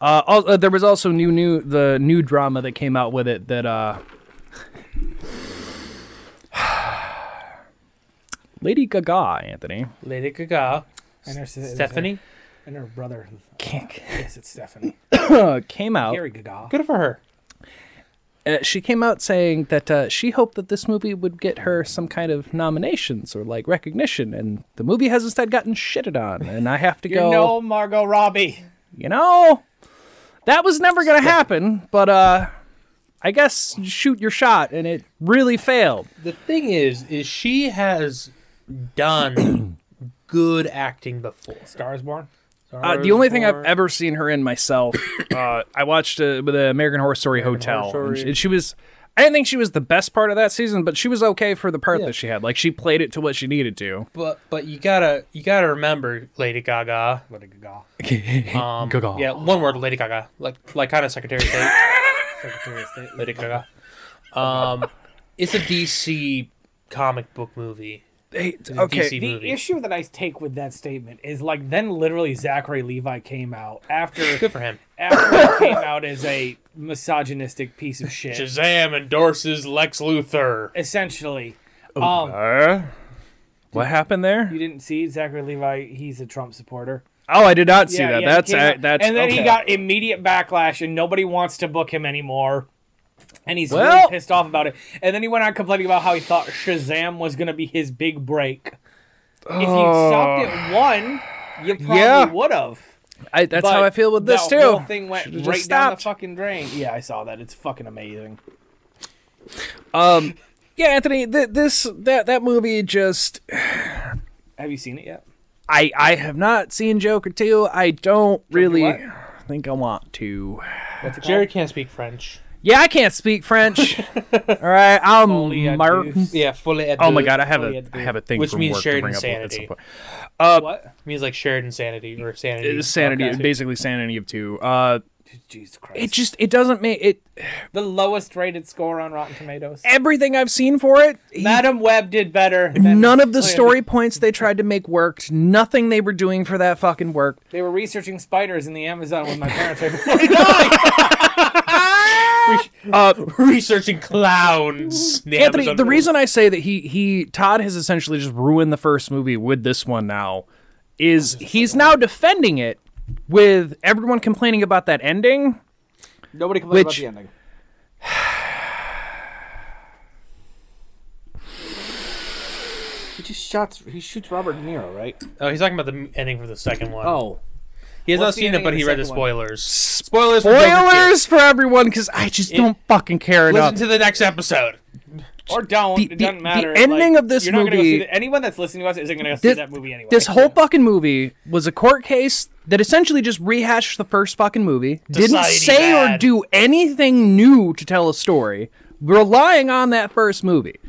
Uh, al- uh, there was also new new the new drama that came out with it that uh <sighs> Lady Gaga, Anthony. Lady Gaga, And there's, there's Stephanie. And her brother. Came Yes, it's Stephanie. <coughs> came out. Gary Gaga. Good for her. Uh, she came out saying that uh, she hoped that this movie would get her some kind of nominations or like recognition, and the movie has instead gotten shitted on. And I have to <laughs> You go. No, Margot Robbie. you know, that was never gonna happen. But uh, I guess shoot your shot, and it really failed. The thing is, is she has done <coughs> good acting before. Stars Born. Uh, the only thing I've ever seen her in myself, <coughs> uh, I watched uh, the American Horror Story Hotel. Horror and Story. she, she was, I didn't think she was the best part of that season, but she was okay for the part that she had. Like she played it to what she needed to. But but you gotta you gotta remember Lady Gaga. Lady Gaga. <laughs> Um, Gaga. Yeah, one word, Lady Gaga. Like like kind of Secretary of State. <laughs> Secretary of State. Lady Gaga. Um, it's a DC comic book movie. Hey, okay, The movie. issue that I take with that statement is like then literally Zachary Levi came out after <laughs> Good for him. after he came out as a misogynistic piece of shit. Shazam endorses Lex Luthor. essentially. Um, Uh, what happened there? you didn't see Zachary Levi? He's a Trump supporter. Oh, I did not see Yeah, that. yeah, that's came uh, that's and then he got immediate backlash, and nobody wants to book him anymore. And he's Well- really pissed off about it. And then he went on complaining about how he thought Shazam was going to be his big break. If you stopped at one, you probably Yeah. would have. I, that's But how I feel with this the too. whole thing went Should've right down the fucking drain. Yeah, I saw that. It's fucking amazing. Um, yeah, Anthony, th- this that that movie just <sighs> Have you seen it yet? I I have not seen Joker two. I don't really what? think I want to. What's it called? Jared can't speak French. Yeah, I can't speak French. <laughs> All right, I'm Folie à Mar- deux. Yeah, fully. Oh my god, I have a have a thing Which from means work shared to bring up at insanity. some point. Uh, What? means like shared insanity or sanity. it's sanity, Okay. basically sanity of two. Uh, Jesus Christ. it just it doesn't make it. the lowest rated score on Rotten Tomatoes. Everything I've seen for it, he- Madame Web did better. than- none of the clearly. story points they tried to make worked. Nothing they were doing for that fucking worked. They were researching spiders in the Amazon with my parents right before they died. Uh, <laughs> researching clowns. The Anthony, the world. reason I say that he he Todd has essentially just ruined the first movie with this one now is he's now defending it with everyone complaining about that ending. Nobody complained Which- about the ending. <sighs> He just shots. He shoots Robert De Niro, right? Oh, he's talking about the ending for the second one. Oh, he has not what's the seen it, but he read the second one? spoilers. Spoilers. for Spoilers for everyone, because I just don't fucking care Two. enough. Listen to the next episode. or don't. The- it doesn't the matter. ending like, of this you're not gonna go movie- see the, anyone that's listening to us isn't going to go see This- that movie anyway. This whole fucking movie was a court case that essentially just rehashed the first fucking movie. didn't Society say or do anything new to tell a story, relying on that first movie.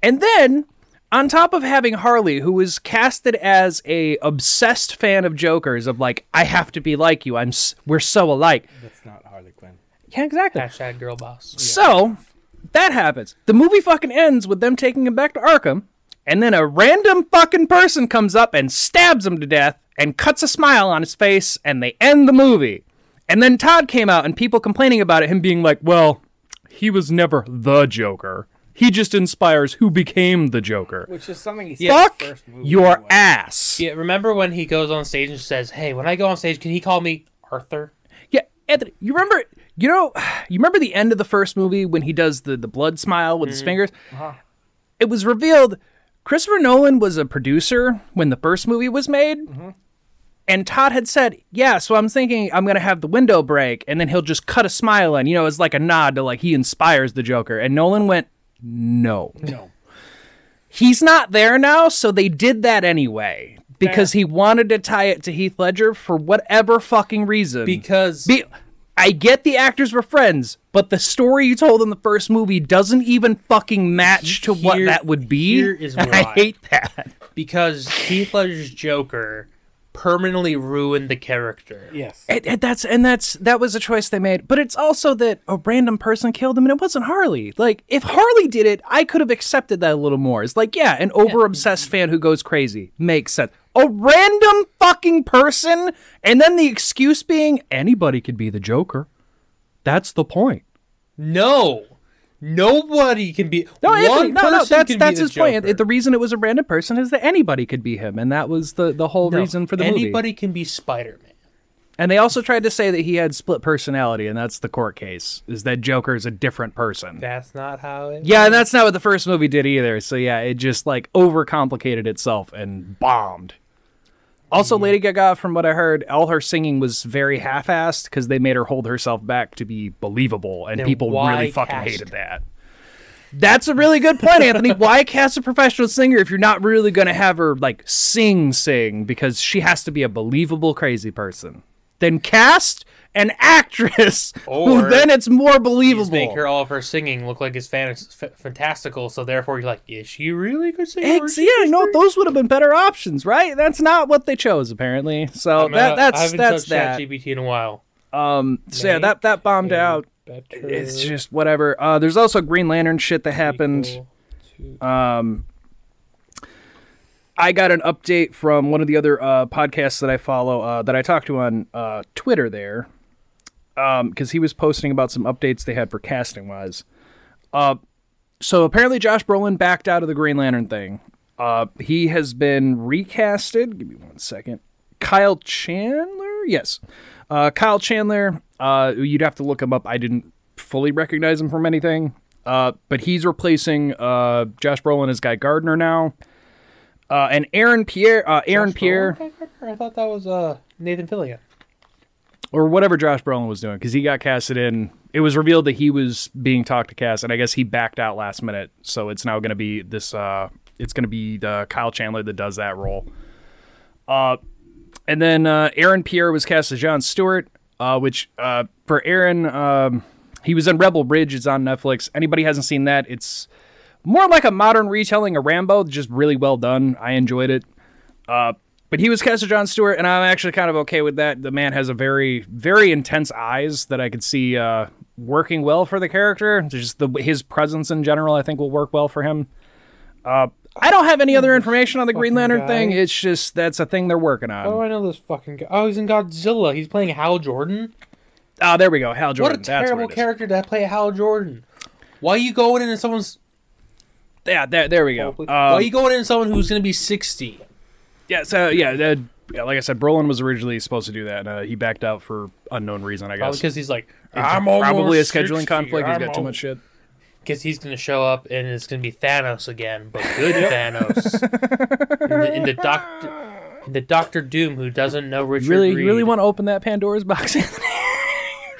And then, on top of having Harley, who was casted as a obsessed fan of Jokers, of like, I have to be like you. I'm. S- we're so alike. That's not Harley Quinn. Yeah, exactly. Hashtag girl boss. So that happens. The movie fucking ends with them taking him back to Arkham, and then a random fucking person comes up and stabs him to death and cuts a smile on his face, and they end the movie. And then Todd came out and people complaining about it, him being like, well, he was never the Joker. He just inspires who became the Joker. Which is something he said Fuck in the first movie. your anyway. ass. Yeah, remember when he goes on stage and says, "Hey, when I go on stage, can he call me Arthur?" Yeah, Anthony, you remember? You know, you remember the end of the first movie when he does the the blood smile with his mm-hmm. fingers. Uh-huh. It was revealed Christopher Nolan was a producer when the first movie was made, mm-hmm. and Todd had said, "Yeah, so I'm thinking I'm gonna have the window break, and then he'll just cut a smile in, you know, as like a nod to like he inspires the Joker." And Nolan went, "No, No. he's not there now, so they did that anyway." Because he wanted to tie it to Heath Ledger for whatever fucking reason. Because Be- I get the actors were friends, but the story you told in the first movie doesn't even fucking match to what that would be. here is and I hate that. because Heath Ledger's Joker permanently ruined the character. Yes. And, and that's and that's that was a choice they made. But it's also that a random person killed him, and it wasn't Harley. Like if Harley did it, I could have accepted that a little more. It's like yeah, an over obsessed fan who goes crazy makes sense. A random fucking person, and then the excuse being anybody could be the Joker. That's the point. No, nobody can be. No, one Anthony, no, no, person that's can that's be the his point. Joker. The reason it was a random person is that anybody could be him, and that was the the whole No, reason for the anybody movie. Anybody can be Spider Man. And they also tried to say that he had split personality, and that's the court case. Is that Joker is a different person? That's not how it. yeah, and that's not what the first movie did either. So yeah, it just like overcomplicated itself and bombed. Also, mm-hmm. Lady Gaga, from what I heard, all her singing was very half-assed because they made her hold herself back to be believable, and Then people really fucking cast hated that. That's a really good point, Anthony. <laughs> Why cast a professional singer if you're not really going to have her like sing sing because she has to be a believable crazy person? Then cast an actress <laughs> who Or then it's more believable. make her all of her singing look like it's fantastical. So therefore, you're like, is she really good singer? Ex- yeah, no, those would have been better options, right? That's not what they chose, apparently. So I mean, that I- I that's haven't that's touched that. ChatGPT in a while. Um, so yeah, that that bombed out. better It's just whatever. Uh, there's also Green Lantern shit that happened. Um, I got an update from one of the other uh, podcasts that I follow uh, that I talked to on uh, Twitter there, because he was posting about some updates they had for casting wise. Uh, so apparently Josh Brolin backed out of the Green Lantern thing. Uh, he has been recasted. Give me one second. Kyle Chandler, yes, uh, Kyle Chandler. Uh, you'd have to look him up. I didn't fully recognize him from anything. Uh, but he's replacing uh, Josh Brolin as Guy Gardner now. Uh, and Aaron Pierre, uh, Aaron Josh Pierre, Brolin, I thought that was uh, Nathan Fillion. Or whatever Josh Brolin was doing, because he got casted in. It was revealed that he was being talked to cast, and I guess he backed out last minute. So it's now going to be this. Uh, it's going to be the Kyle Chandler that does that role. Uh, and then uh, Aaron Pierre was cast as John Stewart, uh, which uh, for Aaron, um, he was in Rebel Ridge. It's on Netflix. Anybody hasn't seen that? It's more like a modern retelling of Rambo, just really well done. I enjoyed it. Uh, but he was cast as John Stewart, and I'm actually kind of okay with that. The man has a very, very intense eyes that I could see uh, working well for the character. Just the his presence in general, I think, will work well for him. Uh, I don't have any other information on the Green Lantern guy. thing. It's just that's a thing they're working on. Oh, I know this fucking guy. Oh, he's in Godzilla. He's playing Hal Jordan. Oh, there we go. Hal Jordan. what a terrible character to play Hal Jordan. Why are you going into someone's? Yeah, there, there we go. Why Um, are you going into someone who's going to be sixty? Yeah, so yeah, that, yeah, like I said, Brolin was originally supposed to do that. Uh, he backed out for unknown reason, I Probably guess. because he's like, I'm probably a almost scheduling 60, conflict. He's I'm got too much shit. because he's going to show up and it's going to be Thanos again, but good Thanos. <laughs> in, the, in the Doctor, in the Doctor Doom who doesn't know Richard. really, you Reed. really want to open that Pandora's box, Anthony? <laughs>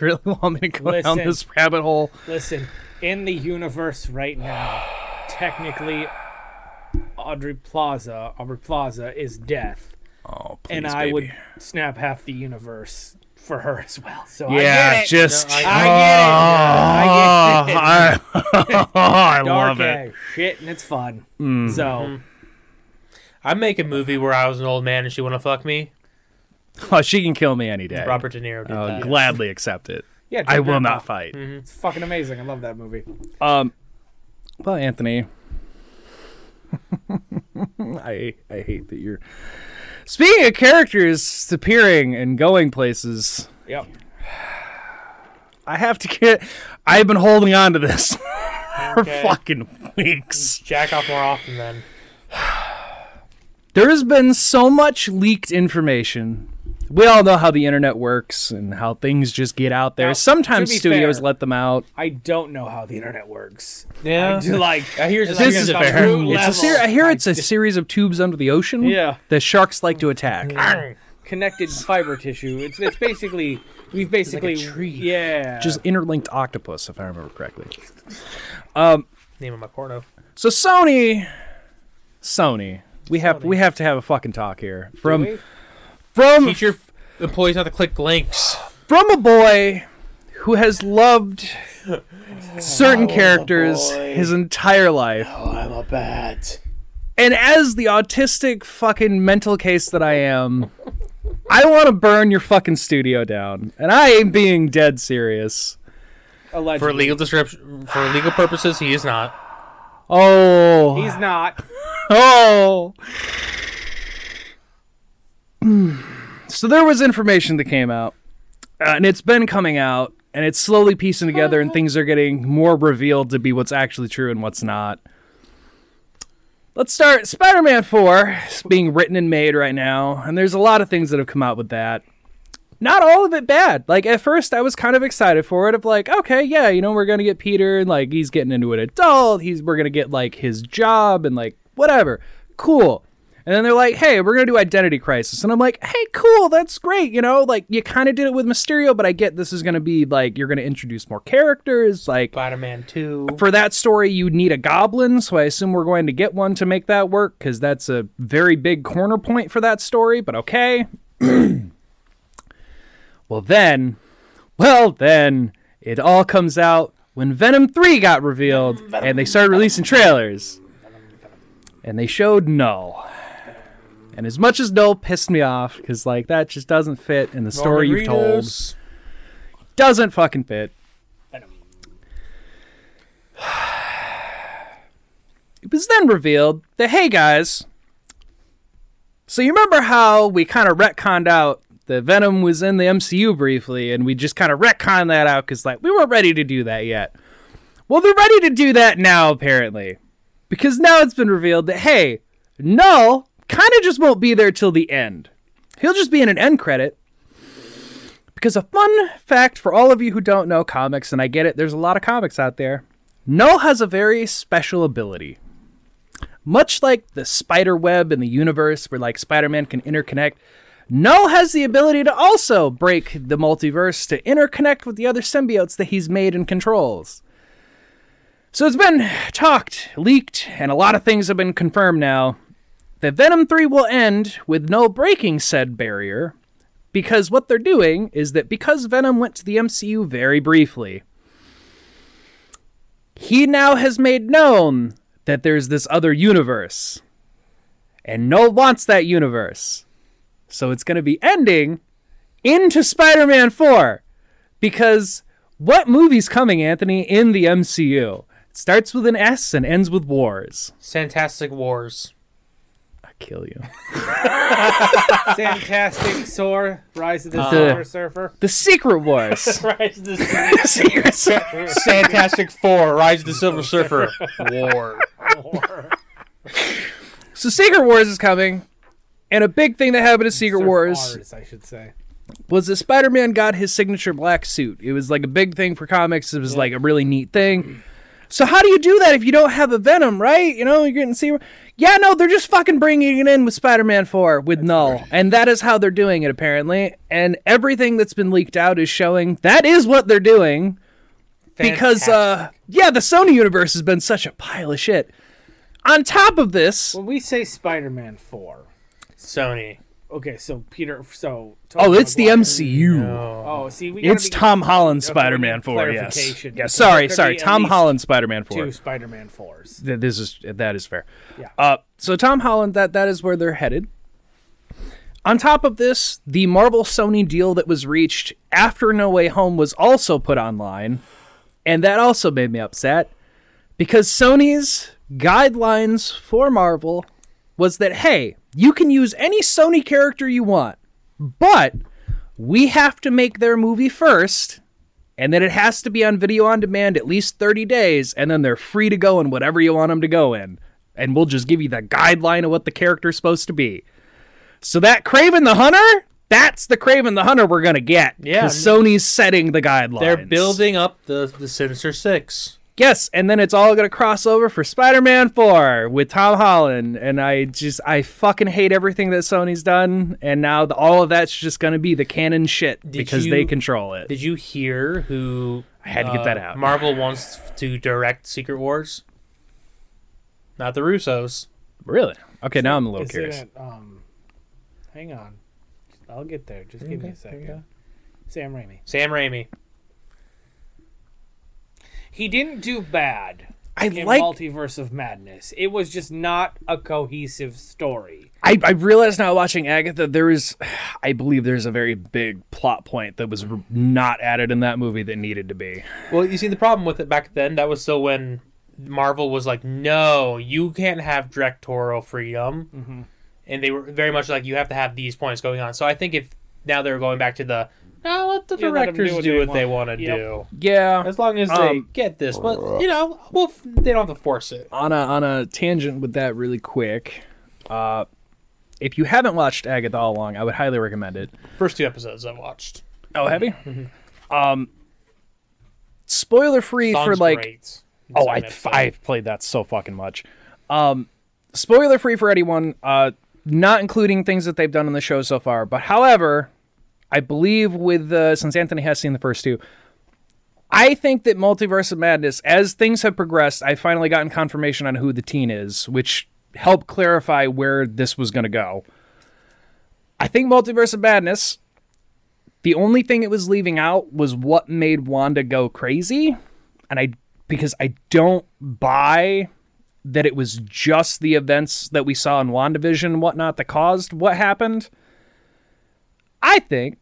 You really want me to go down Listen. this rabbit hole? Listen, in the universe right now, technically, Audrey Plaza, Aubrey Plaza is death, Oh, please, and I baby. would snap half the universe for her as well. So I Yeah, get it. just. No, I- I get it. I get it. Oh, <laughs> I, <laughs> I love it. shit, and it's fun. Mm. So I'd make a movie where I was an old man and she want to fuck me. Oh, she can kill me any day. Robert De Niro did I'll that. gladly accept it. yeah, I will not fight. It's fucking amazing. I love that movie. Um, well, Anthony, <laughs> I I hate that you're. Speaking of characters appearing and going places, Yep. I have to get. I've been holding on to this <laughs> for Okay. fucking weeks. Jack off more often then. <sighs> There has been so much leaked information. We all know how the internet works and how things just get out there. Now, Sometimes studios fair- let them out. I don't know how the internet works. Yeah. I do like. I hear This This Like is fair. It's a ser- I hear it's a series of tubes under the ocean. Yeah. that sharks like to attack. <laughs> connected fiber tissue. It's it's basically we've basically tree. Yeah. Just interlinked octopus, if I remember correctly. Name of my porno. So Sony, Sony, we have we have to have a fucking talk here from Wait, from Teach your employees not to click links. from a boy who has loved certain oh, characters his entire life. oh, I'm a bat. And as the autistic fucking mental case that I am, I want to burn your fucking studio down. And I ain't being dead serious. Allegedly. For legal description, for legal purposes, he is not. Oh. He's not. <laughs> Oh. So there was information that came out, uh, and it's been coming out, and it's slowly piecing together, and things are getting more revealed to be what's actually true and what's not. Let's start. Spider Man 4 is being written and made right now, and there's a lot of things that have come out with that. Not all of it bad. Like, at first, I was kind of excited for it, of like, okay, yeah, you know, we're going to get Peter, and like, he's getting into an adult, he's, we're going to get like his job, and like, whatever. Cool. And then they're like, hey, we're going to do Identity Crisis. And I'm like, hey, cool, that's great. You know, like, you kind of did it with Mysterio, but I get this is going to be like, you're going to introduce more characters. Like, Spider-Man 2. for that story, you need a goblin. So I assume we're going to get one to make that work because that's a very big corner point for that story, but okay. <clears throat> well, then, well, then, it all comes out when Venom 3 got revealed and they started releasing trailers. And they showed Knull. And as much as Knull pissed me off, because, like, that just doesn't fit in the story you've told, doesn't fucking fit. <sighs> It was then revealed that, hey guys, so you remember how we kind of retconned out that Venom was in the MCU briefly, and we just kind of retconned that out because, like, we weren't ready to do that yet. Well, they're ready to do that now, apparently. Because now it's been revealed that, hey, Knull kind of just won't be there till the end. He'll just be in an end credit, because a fun fact for all of you who don't know comics, and I get it, there's a lot of comics out there. Knull has a very special ability. Much like the spider web in the universe, where like Spider-Man can interconnect, Knull has the ability to also break the multiverse to interconnect with the other symbiotes that he's made and controls. So it's been talked, leaked, and a lot of things have been confirmed now that Venom 3 will end with no breaking said barrier, because what they're doing is that because Venom went to the MCU very briefly, he now has made known that there's this other universe. And Knull wants that universe. So it's going to be ending into Spider Man 4. Because what movie's coming, Anthony, in the MCU? It starts with an S and ends with wars. Fantastic Wars. I kill you. <laughs> Fantastic Soar, Rise of the Uh, Silver Surfer. The Secret Wars. <laughs> Rise of the <laughs> Secret Surfer. Fantastic Four. Rise of the Silver Surfer. War. So Secret Wars is coming, and a big thing that happened in Secret Surf Wars Rs, I should say. was that Spider-Man got his signature black suit. It was like a big thing for comics. It was like a really neat thing. So how do you do that if you don't have a Venom, right? You know, you're getting see. Yeah, no, they're just fucking bringing it in with Spider-Man 4 with Knull, and that is how they're doing it apparently. And everything that's been leaked out is showing that is what they're doing because uh yeah, the Sony universe has been such a pile of shit. On top of this, When we say Spider-Man four, Sony. Okay, so Peter, so oh, it's the Maguire- MCU. Oh, see, we It's be Tom Holland Okay, Spider-Man 4, yes. clarification, Yeah, sorry, sorry. Tom least Holland Spider-Man 4. two Spider-Man fours. This is that is fair. Yeah. Uh, so Tom Holland, that that is where they're headed. On top of this, the Marvel Sony deal that was reached after No Way Home was also put online, and that also made me upset because Sony's guidelines for Marvel was that hey, you can use any Sony character you want, but we have to make their movie first and then it has to be on video on demand at least 30 days and then they're free to go in whatever you want them to go in and we'll just give you the guideline of what the character's supposed to be so that Kraven the hunter that's the Kraven the hunter we're gonna get Yeah. sony's setting the guidelines They're building up the the Sinister Six. Yes and then it's all gonna cross over for spider-man 4 with tom holland and i just i fucking hate everything that sony's done and now the, all of that's just gonna be the canon shit because they control it Did you hear who? I had to get uh, that out. Marvel wants to direct Secret Wars. Not the Russos. really okay now i'm a little Is curious it, um, hang on, I'll get there. Just give me a Okay, there you second. Sam Raimi. Sam Raimi. He didn't do bad. I in like Multiverse of Madness. It was just not a cohesive story. I, I realized now watching Agatha, there is, <sighs> I believe there's a very big plot point that was not added in that movie that needed to be. Well, you see, the problem with it back then, that was so when Marvel was like, no, you can't have directorial freedom. Mm-hmm. And they were very much like, you have to have these points going on. So I think if now they're going back to the, no, let the Yeah, let 'em directors do do what what they they want." want to Yep. do. Yeah. As long as they Um, get this. But, you know, well, f- they don't have to force it. On a on a tangent with that, really quick. Uh, if you haven't watched Agatha all along, I would highly recommend it. First two episodes I've watched. Oh, have you? Um, spoiler free for like great. Oh, I I've played that so fucking much. Um, spoiler free for anyone, uh, not including things that they've done in the show so far. But however, I believe with uh, since Anthony has seen the first two, I think that Multiverse of Madness, as things have progressed, I've finally gotten confirmation on who the teen is, which helped clarify where this was going to go. I think Multiverse of Madness. The only thing it was leaving out was what made Wanda go crazy, and I because I don't buy that it was just the events that we saw in WandaVision and whatnot that caused what happened. I think,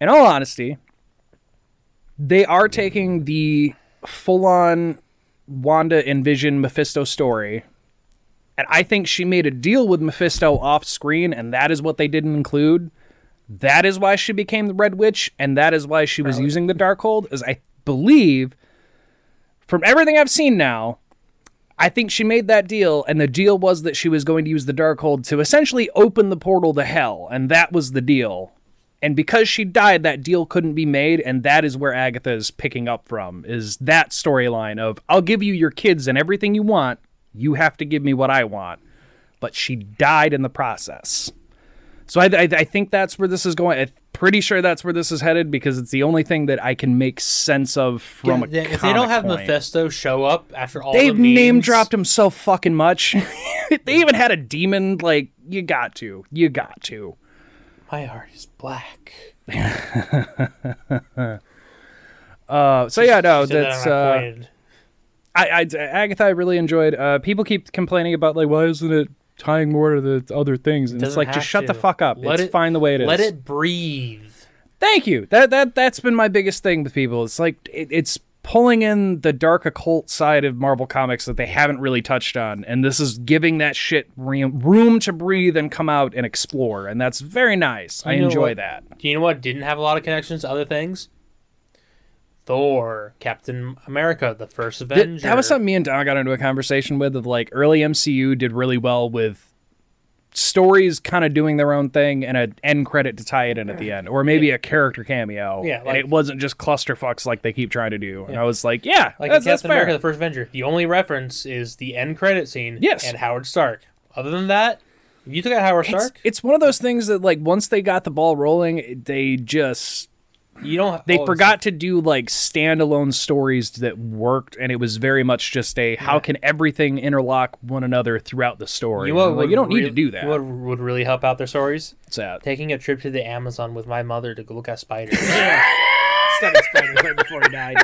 in all honesty, they are taking the full on Wanda and Vision Mephisto story. And I think she made a deal with Mephisto off screen, and that is what they didn't include. That is why she became the Red Witch, and that is why she was using the Darkhold. Is I believe from everything I've seen now, I think she made that deal, and the deal was that she was going to use the Darkhold to essentially open the portal to hell, and that was the deal. And because she died, that deal couldn't be made, and that is where Agatha is picking up from, is that storyline of I'll give you your kids and everything you want, you have to give me what I want. But she died in the process. So I, I, I think that's where this is going. I'm pretty sure that's where this is headed because it's the only thing that I can make sense of from a Yeah, if they don't have point. Mephisto show up after all They've the name dropped him so fucking much. <laughs> <laughs> they even had a demon. Like you got to, you got to. My heart is black. <laughs> Uh, so yeah, no, She said that that's uh, I, I Agatha I really enjoyed. Uh, people keep complaining about like why isn't it tying more to the other things? And it's like just shut the fuck up. Let it's it- fine the way it is. Let it breathe. Thank you. That that that's been my biggest thing with people. It's like it, it's pulling in the dark occult side of Marvel comics that they haven't really touched on, and this is giving that shit room, room to breathe and come out and explore, and that's very nice. I You know enjoy what? that. Do you know what didn't have a lot of connections to other things? Thor, Captain America, the first Avenger. that was something me and Don got into a conversation with. Of like early MCU did really well with stories kind of doing their own thing and an end credit to tie it in at the end, or maybe a character cameo. Yeah, and it wasn't just clusterfucks like they keep trying to do. And I was like, yeah, Like that's, that's Captain America. The First Avenger, the only reference is the end credit scene. Yes. and Howard Stark. Other than that, you took out Howard It's, Stark, it's one of those things that like once they got the ball rolling, they just you don't. they oh, forgot to do like standalone stories that worked and it was very much just a how can everything interlock one another throughout the story You, know what like, you don't need to do that what would really help out their stories? What's that? Taking a trip to the Amazon with my mother to go look at spiders. <laughs> Studied spiders right before he died.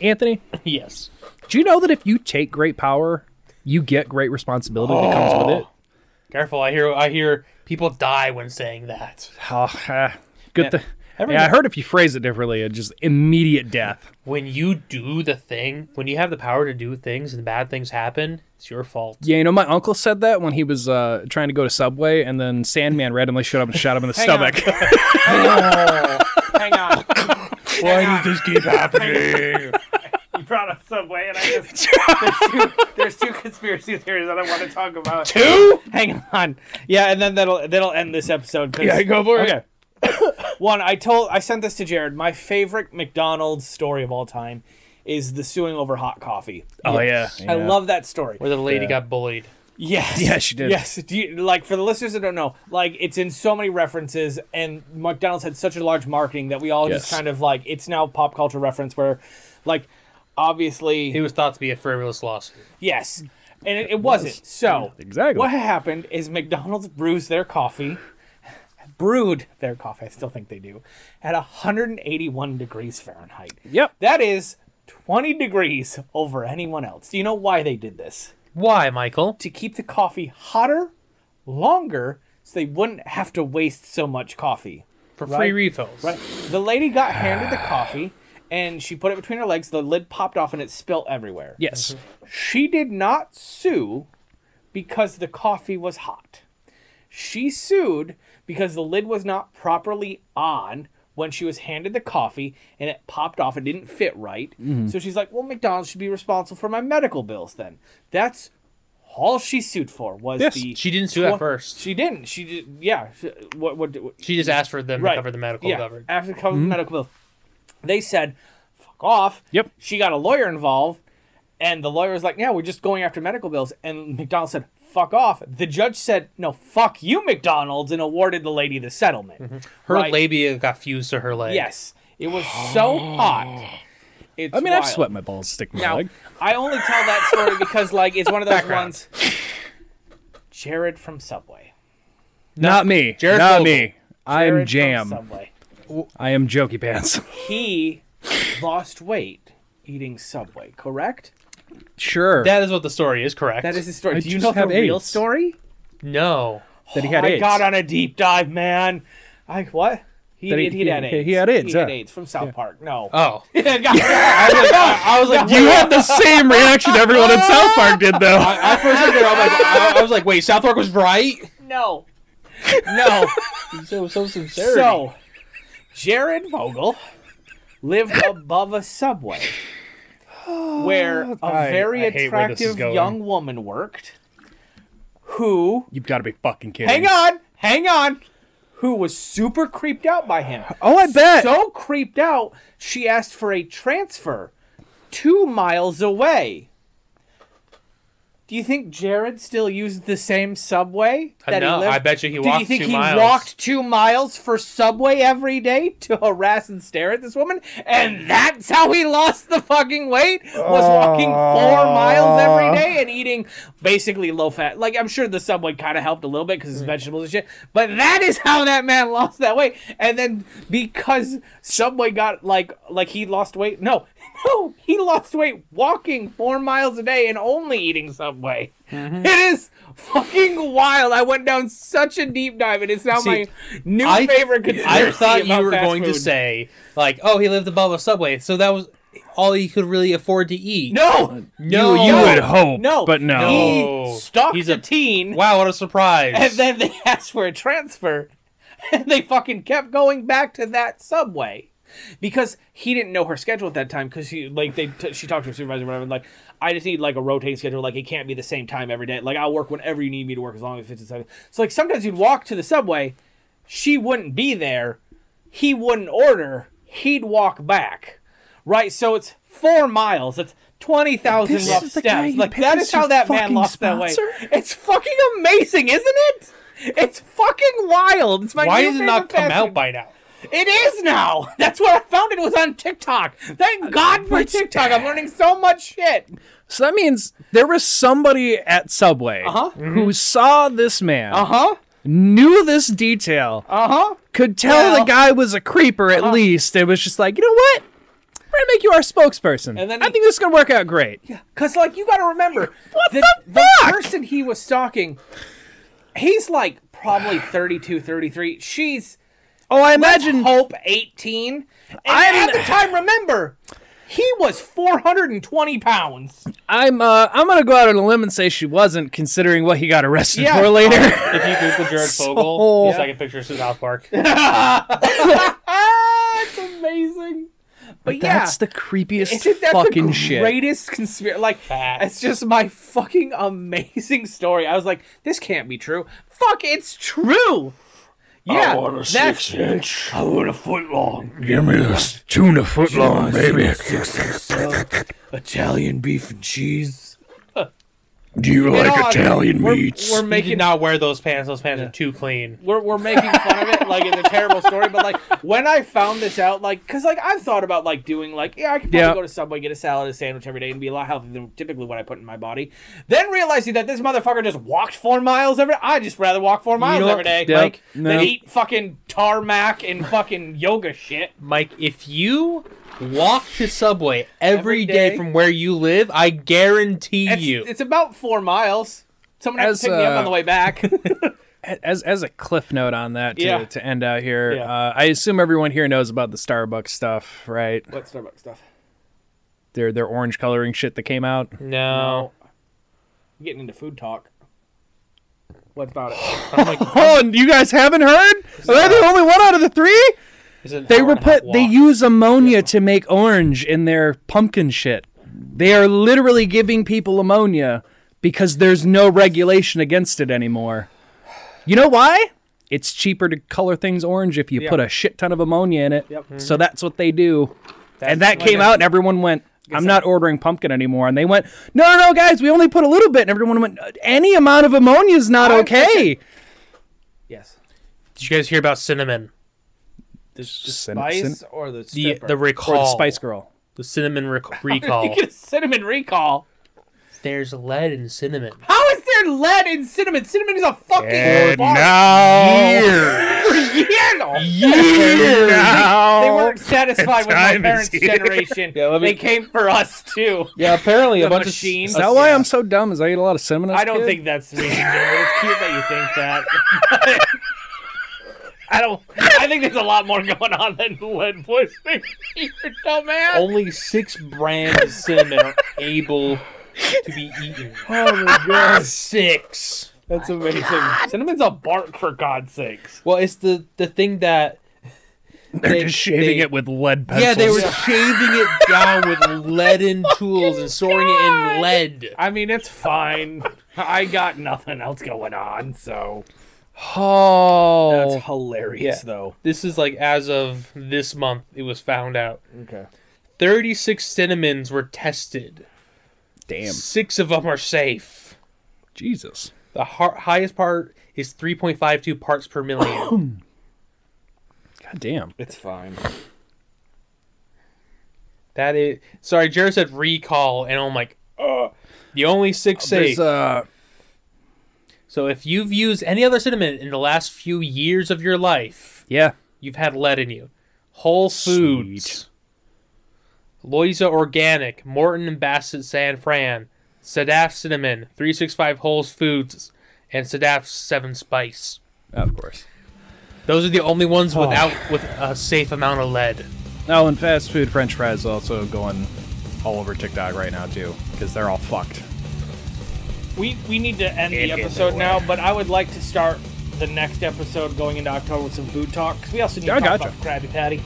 anthony <laughs> yes. do you know that if you take great power you get great responsibility that comes with it oh. Careful! I hear. I hear people die when saying that. Ah, ah. Good thing every- yeah i heard if you phrase it differently it just immediate death When you do the thing, when you have the power to do things and bad things happen, it's your fault. yeah you know my uncle said that when he was uh, trying to go to subway and then sandman randomly showed up and shot him in the <laughs> Hang on. stomach <laughs> Hang on. <laughs> Why does this keep happening? You brought up Subway, and I just there's two, there's two conspiracy theories that I want to talk about. Two? Hang on. Yeah, and then that'll that'll end this episode. 'cause- Yeah, go for it. Okay. <coughs> One, I told I sent this to Jared. My favorite McDonald's story of all time is the suing over hot coffee. oh yeah, I yeah. love that story. Where the lady Yeah. got bullied. Yes. <laughs> Yeah, she did. Yes. Do you, like for the listeners that don't know, like it's in so many references, and McDonald's had such a large marketing that we all just kind of like it's now pop culture reference where, like, obviously It was thought to be a frivolous lawsuit. Yes. And it, it wasn't. So Exactly. what happened is McDonald's brews their coffee, brewed their coffee. I still think they do at 181 degrees Fahrenheit. Yep. That is 20 degrees over anyone else. Do you know why they did this? Why, Michael? To keep the coffee hotter, longer, so they wouldn't have to waste so much coffee. For Right. free refills. Right. The lady got handed the coffee and she put it between her legs. The lid popped off and it spilt everywhere. Yes. Mm-hmm. She did not sue because the coffee was hot. She sued because the lid was not properly on when she was handed the coffee and it popped off. It didn't fit right. Mm-hmm. So she's like, well, McDonald's should be responsible for my medical bills then. That's all she sued for was Yes. the. She didn't sue at first. She didn't. She did. Yeah. She- What? What? what She just asked for them Right. to cover the medical yeah, coverage. After cover the mm-hmm. medical bills. They said, fuck off. Yep. She got a lawyer involved, and the lawyer was like, yeah, we're just going after medical bills. And McDonald's said, fuck off. The judge said, no, fuck you, McDonald's, and awarded the lady the settlement. Mm-hmm. Her Right. labia got fused to her leg. Yes. It was so hot. It's I mean, I've sweat my balls sticking my Now, leg. I only tell that story because, like, it's one of those Background. ones. Jared from Subway. Not me. Jared Not Fogle. me. I am Jared from Jam. Subway. I am Jokey Pants. He lost weight eating Subway, correct? Sure. That is what the story is, correct? That is his story. I Do you just know the have real story? no. that he had oh, I AIDS. got on a deep dive, man. I what? He That he- He, he- had AIDS. he had AIDS, He had. AIDS from South Park. No. Oh. <laughs> I <laughs> <laughs> I was like, I, I was like, you had the same reaction everyone in South Park did, though. I, I first heard it, I'm like, I, I was like, wait, South Park was right. no. No. So so sincerity. so, Jared Fogle lived above a subway where <gasps> a I- very I hate where this is attractive young woman worked who You've got to be fucking kidding. hang on, hang on, who was super creeped out by him. Oh, I bet. So creeped out, she asked for a transfer two miles away. Do you think Jared still used the same subway Uh, that no, he lived? I bet you he Do you think he miles. walked two miles for Subway every day to harass and stare at this woman? And that's how he lost the fucking weight? Was walking four miles every day and eating basically low fat. Like, I'm sure the Subway kind of helped a little bit because it's vegetables and shit. But that is how that man <laughs> lost that weight. And then because Subway got, like, like he lost weight. No, no, he lost weight walking four miles a day and only eating Subway. Mm-hmm. It is fucking wild. I went down such a deep dive, and it's now See, my new I, favorite conspiracy I thought you were fast going to say, like, oh, he lived above a subway, so that was all he could really afford to eat. no, no, you would hope, no, but no. He No. stalked He's a a- teen, Wow, what a surprise! and then they <laughs> asked for a transfer, and they fucking kept going back to that subway. Because he didn't know her schedule at that time because she like they t- she talked to her supervisor or whatever like I just need like a rotating schedule like it can't be the same time every day. Like I'll work whenever you need me to work as long as it's seven so like sometimes you'd walk to the subway she wouldn't be there he wouldn't order he'd walk back right? So it's four miles it's 20,000 rough is the guy steps like that is how that man lost that weight it's fucking amazing isn't it? It's fucking wild. It's my Why does it not come out by now? It is now. <laughs> That's where I found it. It was on TikTok. Thank God for TikTok. I'm learning so much shit. So that means there was somebody at Subway Uh-huh. who saw this man, Uh huh. knew this detail, Uh huh. could tell Well- the guy was a creeper at least. It was just like, you know what? We're gonna make you our spokesperson. And then I he- think this is gonna work out great. Yeah, Cause like you got to remember <laughs> What the, the fuck? person he was stalking. He's like probably 32, 33. She's Oh, I let's imagine. hope 18. And I'm- at the time, remember, he was 420 pounds. I'm. Uh, I'm gonna go out on a limb and say she wasn't, considering what he got arrested Yeah. for later. If you Google Jared <laughs> So- Fogle, it's like a picture of South Park. <laughs> it's amazing. But yeah, That's the creepiest Isn't that fucking the shit. greatest conspiracy? Like, Facts. it's just my fucking amazing story. I was like, this can't be true. Fuck, it's true. Yeah, want a that's six inch. I want a foot long. Give me this tuna foot long, baby. Italian beef and cheese. Do you You like know, Italian we're, meats? We're making not wear those pants. Those pants are too clean. we're, we're making fun of it like it's a terrible story but like when i found this out like because like i've thought about like doing like yeah i could probably Yeah. go to subway get a salad a sandwich every day and be a lot healthier than typically what i put in my body then realizing that this motherfucker just walked four miles every i just rather walk four miles know every what? Yep. like No. than eat fucking tarmac and fucking yoga shit Mike, if you walk to Subway Every every day. day? from where you live, I guarantee it's, you. it's about four miles someone has to pick me up uh, on the way back <laughs> <laughs> as as a cliff note on that to, Yeah. to end out here, Yeah. uh, I assume everyone here knows about the Starbucks stuff, right? what starbucks stuff Their their orange coloring shit that came out. no. I'm getting into food talk what about it <laughs> I'm like, Oh, and you guys haven't heard? Are they the only one out of the three? It's an They were and a half put. They use ammonia to make orange in their pumpkin shit. They are literally giving people ammonia because there's no regulation against it anymore. You know why? It's cheaper to color things orange if you Yeah. put a shit ton of ammonia in it. Yep. So that's what they do. That's and that came out, and everyone went, I'm not ordering pumpkin anymore. And they went, No, no, no, guys, we only put a little bit. And everyone went, Any amount of ammonia is not I'm okay. yes Did you guys hear about cinnamon? The, the Cin- spice cin- or the The stripper? the Or recall. the Spice Girl. The cinnamon rec- <laughs> You recall. get a cinnamon recall. There's lead in cinnamon. How is there lead in cinnamon? Cinnamon is a fucking And bar. now. For <laughs> years. Years now. They weren't satisfied <laughs> with my parents' generation. Yeah, me- They came for us too. Yeah, apparently a bunch machine. of Is that why I'm so dumb? Is I eat a lot of cinnamon? as I a don't kid? think that's the reason, Jared. It's cute that you think that. I don't. I think there's a lot more going on than lead poisoning. You're dumbass. only six brands of cinnamon are able to be eaten. <laughs> Oh my god, Six. that's amazing. Cinnamon's a bark for God's sakes. Well, it's the the thing that <laughs> They're they- just shaving they- it with lead pencils. Yeah, they were shaving it down with leaden <laughs> oh tools and storing it in lead. I mean, it's fine. I got nothing else going on, so Oh, that's hilarious, Yeah. though. This is like as of this month, it was found out. Okay. 36 cinnamons were tested. damn! Six of them are safe. Jesus. The har- highest part is 3.52 parts per million. <coughs> God damn. It's fine. that is. Sorry, Jared said recall, and I'm like, oh, the only six safe. Uh, So if you've used any other cinnamon in the last few years of your life, yeah. you've had lead in you. Whole Foods, Sweet. Loisa Organic, Morton and Bassett San Fran, Sadaf Cinnamon, 365 Whole Foods, and Sadaf 7 Spice. Of course. Those are the only ones oh. without with a safe amount of lead. Oh, and fast food French fries also going all over TikTok right now too, because they're all fucked. We we need to end It the episode now, but I would like to start the next episode going into October with some food talk because we also need I to talk gotcha. about Krabby Patty.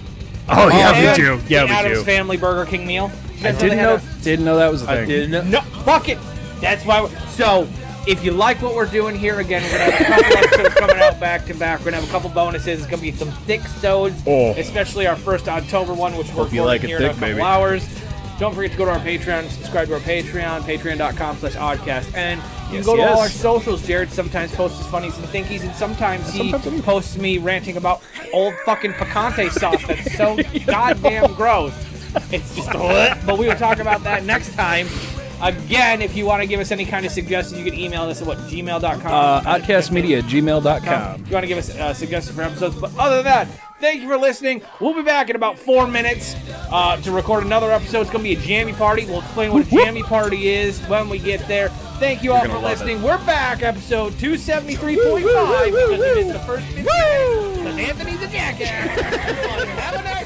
Oh, oh yeah, And we do. Yeah, the we Addams do. Family Burger King meal. I didn't know had didn't know that was a thing. I didn't. No, fuck it. That's why. We're, so, if you like what we're doing here, again, we're gonna have a couple <laughs> episodes coming out back to back. We're gonna have a couple bonuses. It's gonna be some thick stones, Oh. especially our first October one, which we're Hope you recording like it here in a thick, couple baby. hours. Don't forget to go to our Patreon, subscribe to our Patreon, patreon.com slash oddcast. And you Yes, can go to all our socials. Jared sometimes posts his funnies and thinkies, and sometimes he sometimes posts me ranting about old fucking picante sauce that's so <laughs> goddamn gross. It's just but we will talk about that next time. Again, if you want to give us any kind of suggestions, you can email us at what gmail.com. Uh, oddcastmedia gmail.com. If you want to give us uh, suggestions for episodes. But other than that, thank you for listening. We'll be back in about four minutes uh, to record another episode. It's going to be a jammy party. We'll explain what a jammy party is when we get there. Thank you all for gonna listening. We're back, episode 273.5, because it is the first 50 minutes of Anthony the Jackass. Have a nice